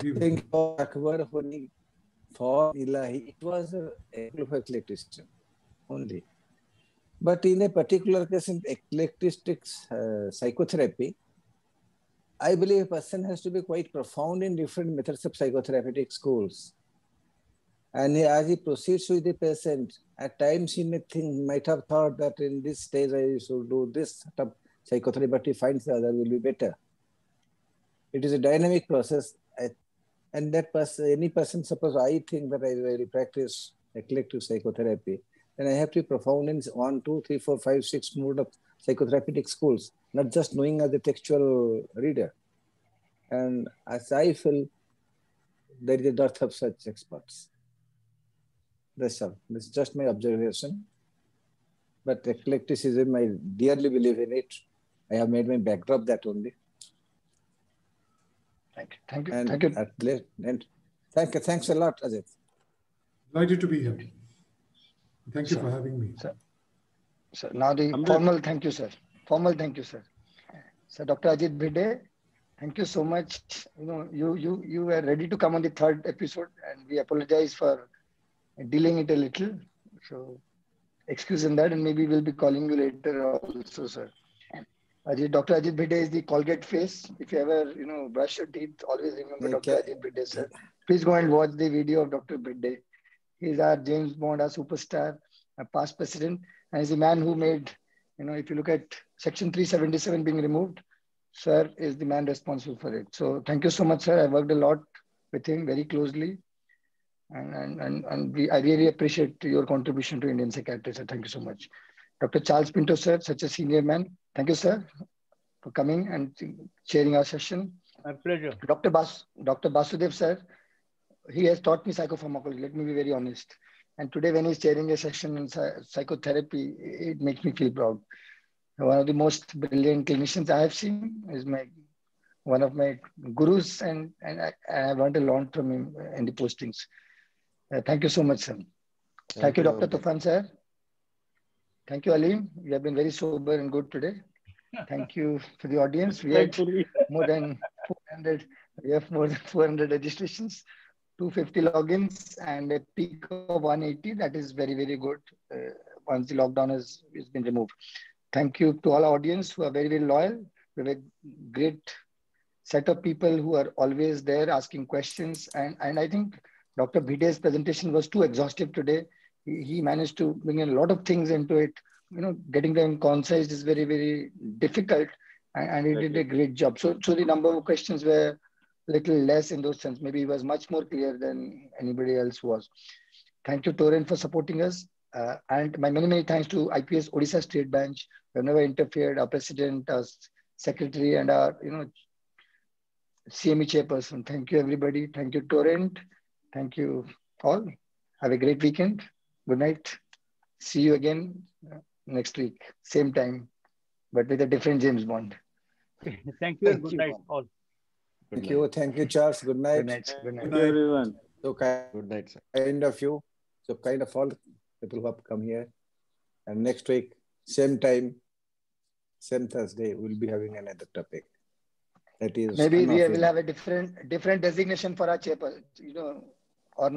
Think Akbar when he for Ilahi, it was a eclecticism only. But in a particular case, in eclectic uh, psychotherapy, I believe a person has to be quite profound in different methods of psychotherapeutic schools. And as he proceeds with the patient, at times he may think, might have thought that in this stage I should do this sort of psychotherapy, but he finds the other will be better. It is a dynamic process. And that person, any person, suppose I think that I really practice eclectic psychotherapy, then I have to be profound in one, two, three, four, five, six mode of psychotherapeutic schools, not just knowing as a textual reader. And as I feel, there is a dearth of such experts. That's all. This is just my observation. But eclecticism, I dearly believe in it. I have made my backdrop that only. Thank you. Thank you. And, Thank you. At least, and thank you. Thanks a lot, Ajit. Delighted to be here. Thank you Sir. for having me. Sir. So now the Amrit. formal thank you, sir. Formal thank you, sir. So Dr. Ajit Bhide, thank you so much. You know, you you you were ready to come on the third episode, and we apologize for delaying it a little. So excuse in that, and maybe we'll be calling you later also, sir. Ajit, Dr. Ajit Bhide is the Colgate face. If you ever, you know, brush your teeth, always remember Okay. Dr. Ajit Bhide, sir. Please go and watch the video of Dr. Bhide. He's our James Bond, our superstar, a past president, and he's the man who made, you know, if you look at Section 377 being removed, sir is the man responsible for it. So thank you so much, sir. I worked a lot with him very closely. And, and, and, and we, I really appreciate your contribution to Indian psychiatry, sir. Thank you so much. Dr. Charles Pinto, sir, such a senior man. Thank you, sir, for coming and sharing our session. My pleasure. Dr. Bas, Dr. Basudev, sir, he has taught me psychopharmacology. Let me be very honest. And today, when he's chairing a session in psychotherapy, it makes me feel proud. One of the most brilliant clinicians I have seen is my one of my gurus, and and I, I learned a lot from him in the postings. Uh, thank you so much, sir. Thank, you, Dr. Tufan, sir. Thank you, Aleem. You have been very sober and good today. Thank you for the audience. We had more than 400, we have more than 400 registrations, 250 logins, and a peak of 180. That is very, very good uh, once the lockdown has, has been removed. Thank you to all our audience who are very, very loyal. We have a great set of people who are always there asking questions. And, and I think Dr. Bhide's presentation was too exhaustive today. He, managed to bring in a lot of things into it. You know, getting them concise is very, very difficult. And, and he did a great job. So, so the number of questions were little less in those sense. Maybe he was much more clear than anybody else was. Thank you, Torrent, for supporting us. Uh, and my many, many thanks to IPS Odisha State Bench, have never interfered, our president, our secretary, and our, you know, CME chairperson. Thank you, everybody. Thank you, Torrent. Thank you all. Have a great weekend. Good night. See you again uh, next week, same time, but with a different James Bond. Thank you Thank good you. night all. Thank you. Thank you, Charles. Good night. Good night. Good night. Thank you, everyone. So kind Good night, sir. kind of you. So kind of all people who have come here. And next week, same time, same Thursday, we'll be having another topic. That is Maybe we will have a different different designation for our chairperson. You know, or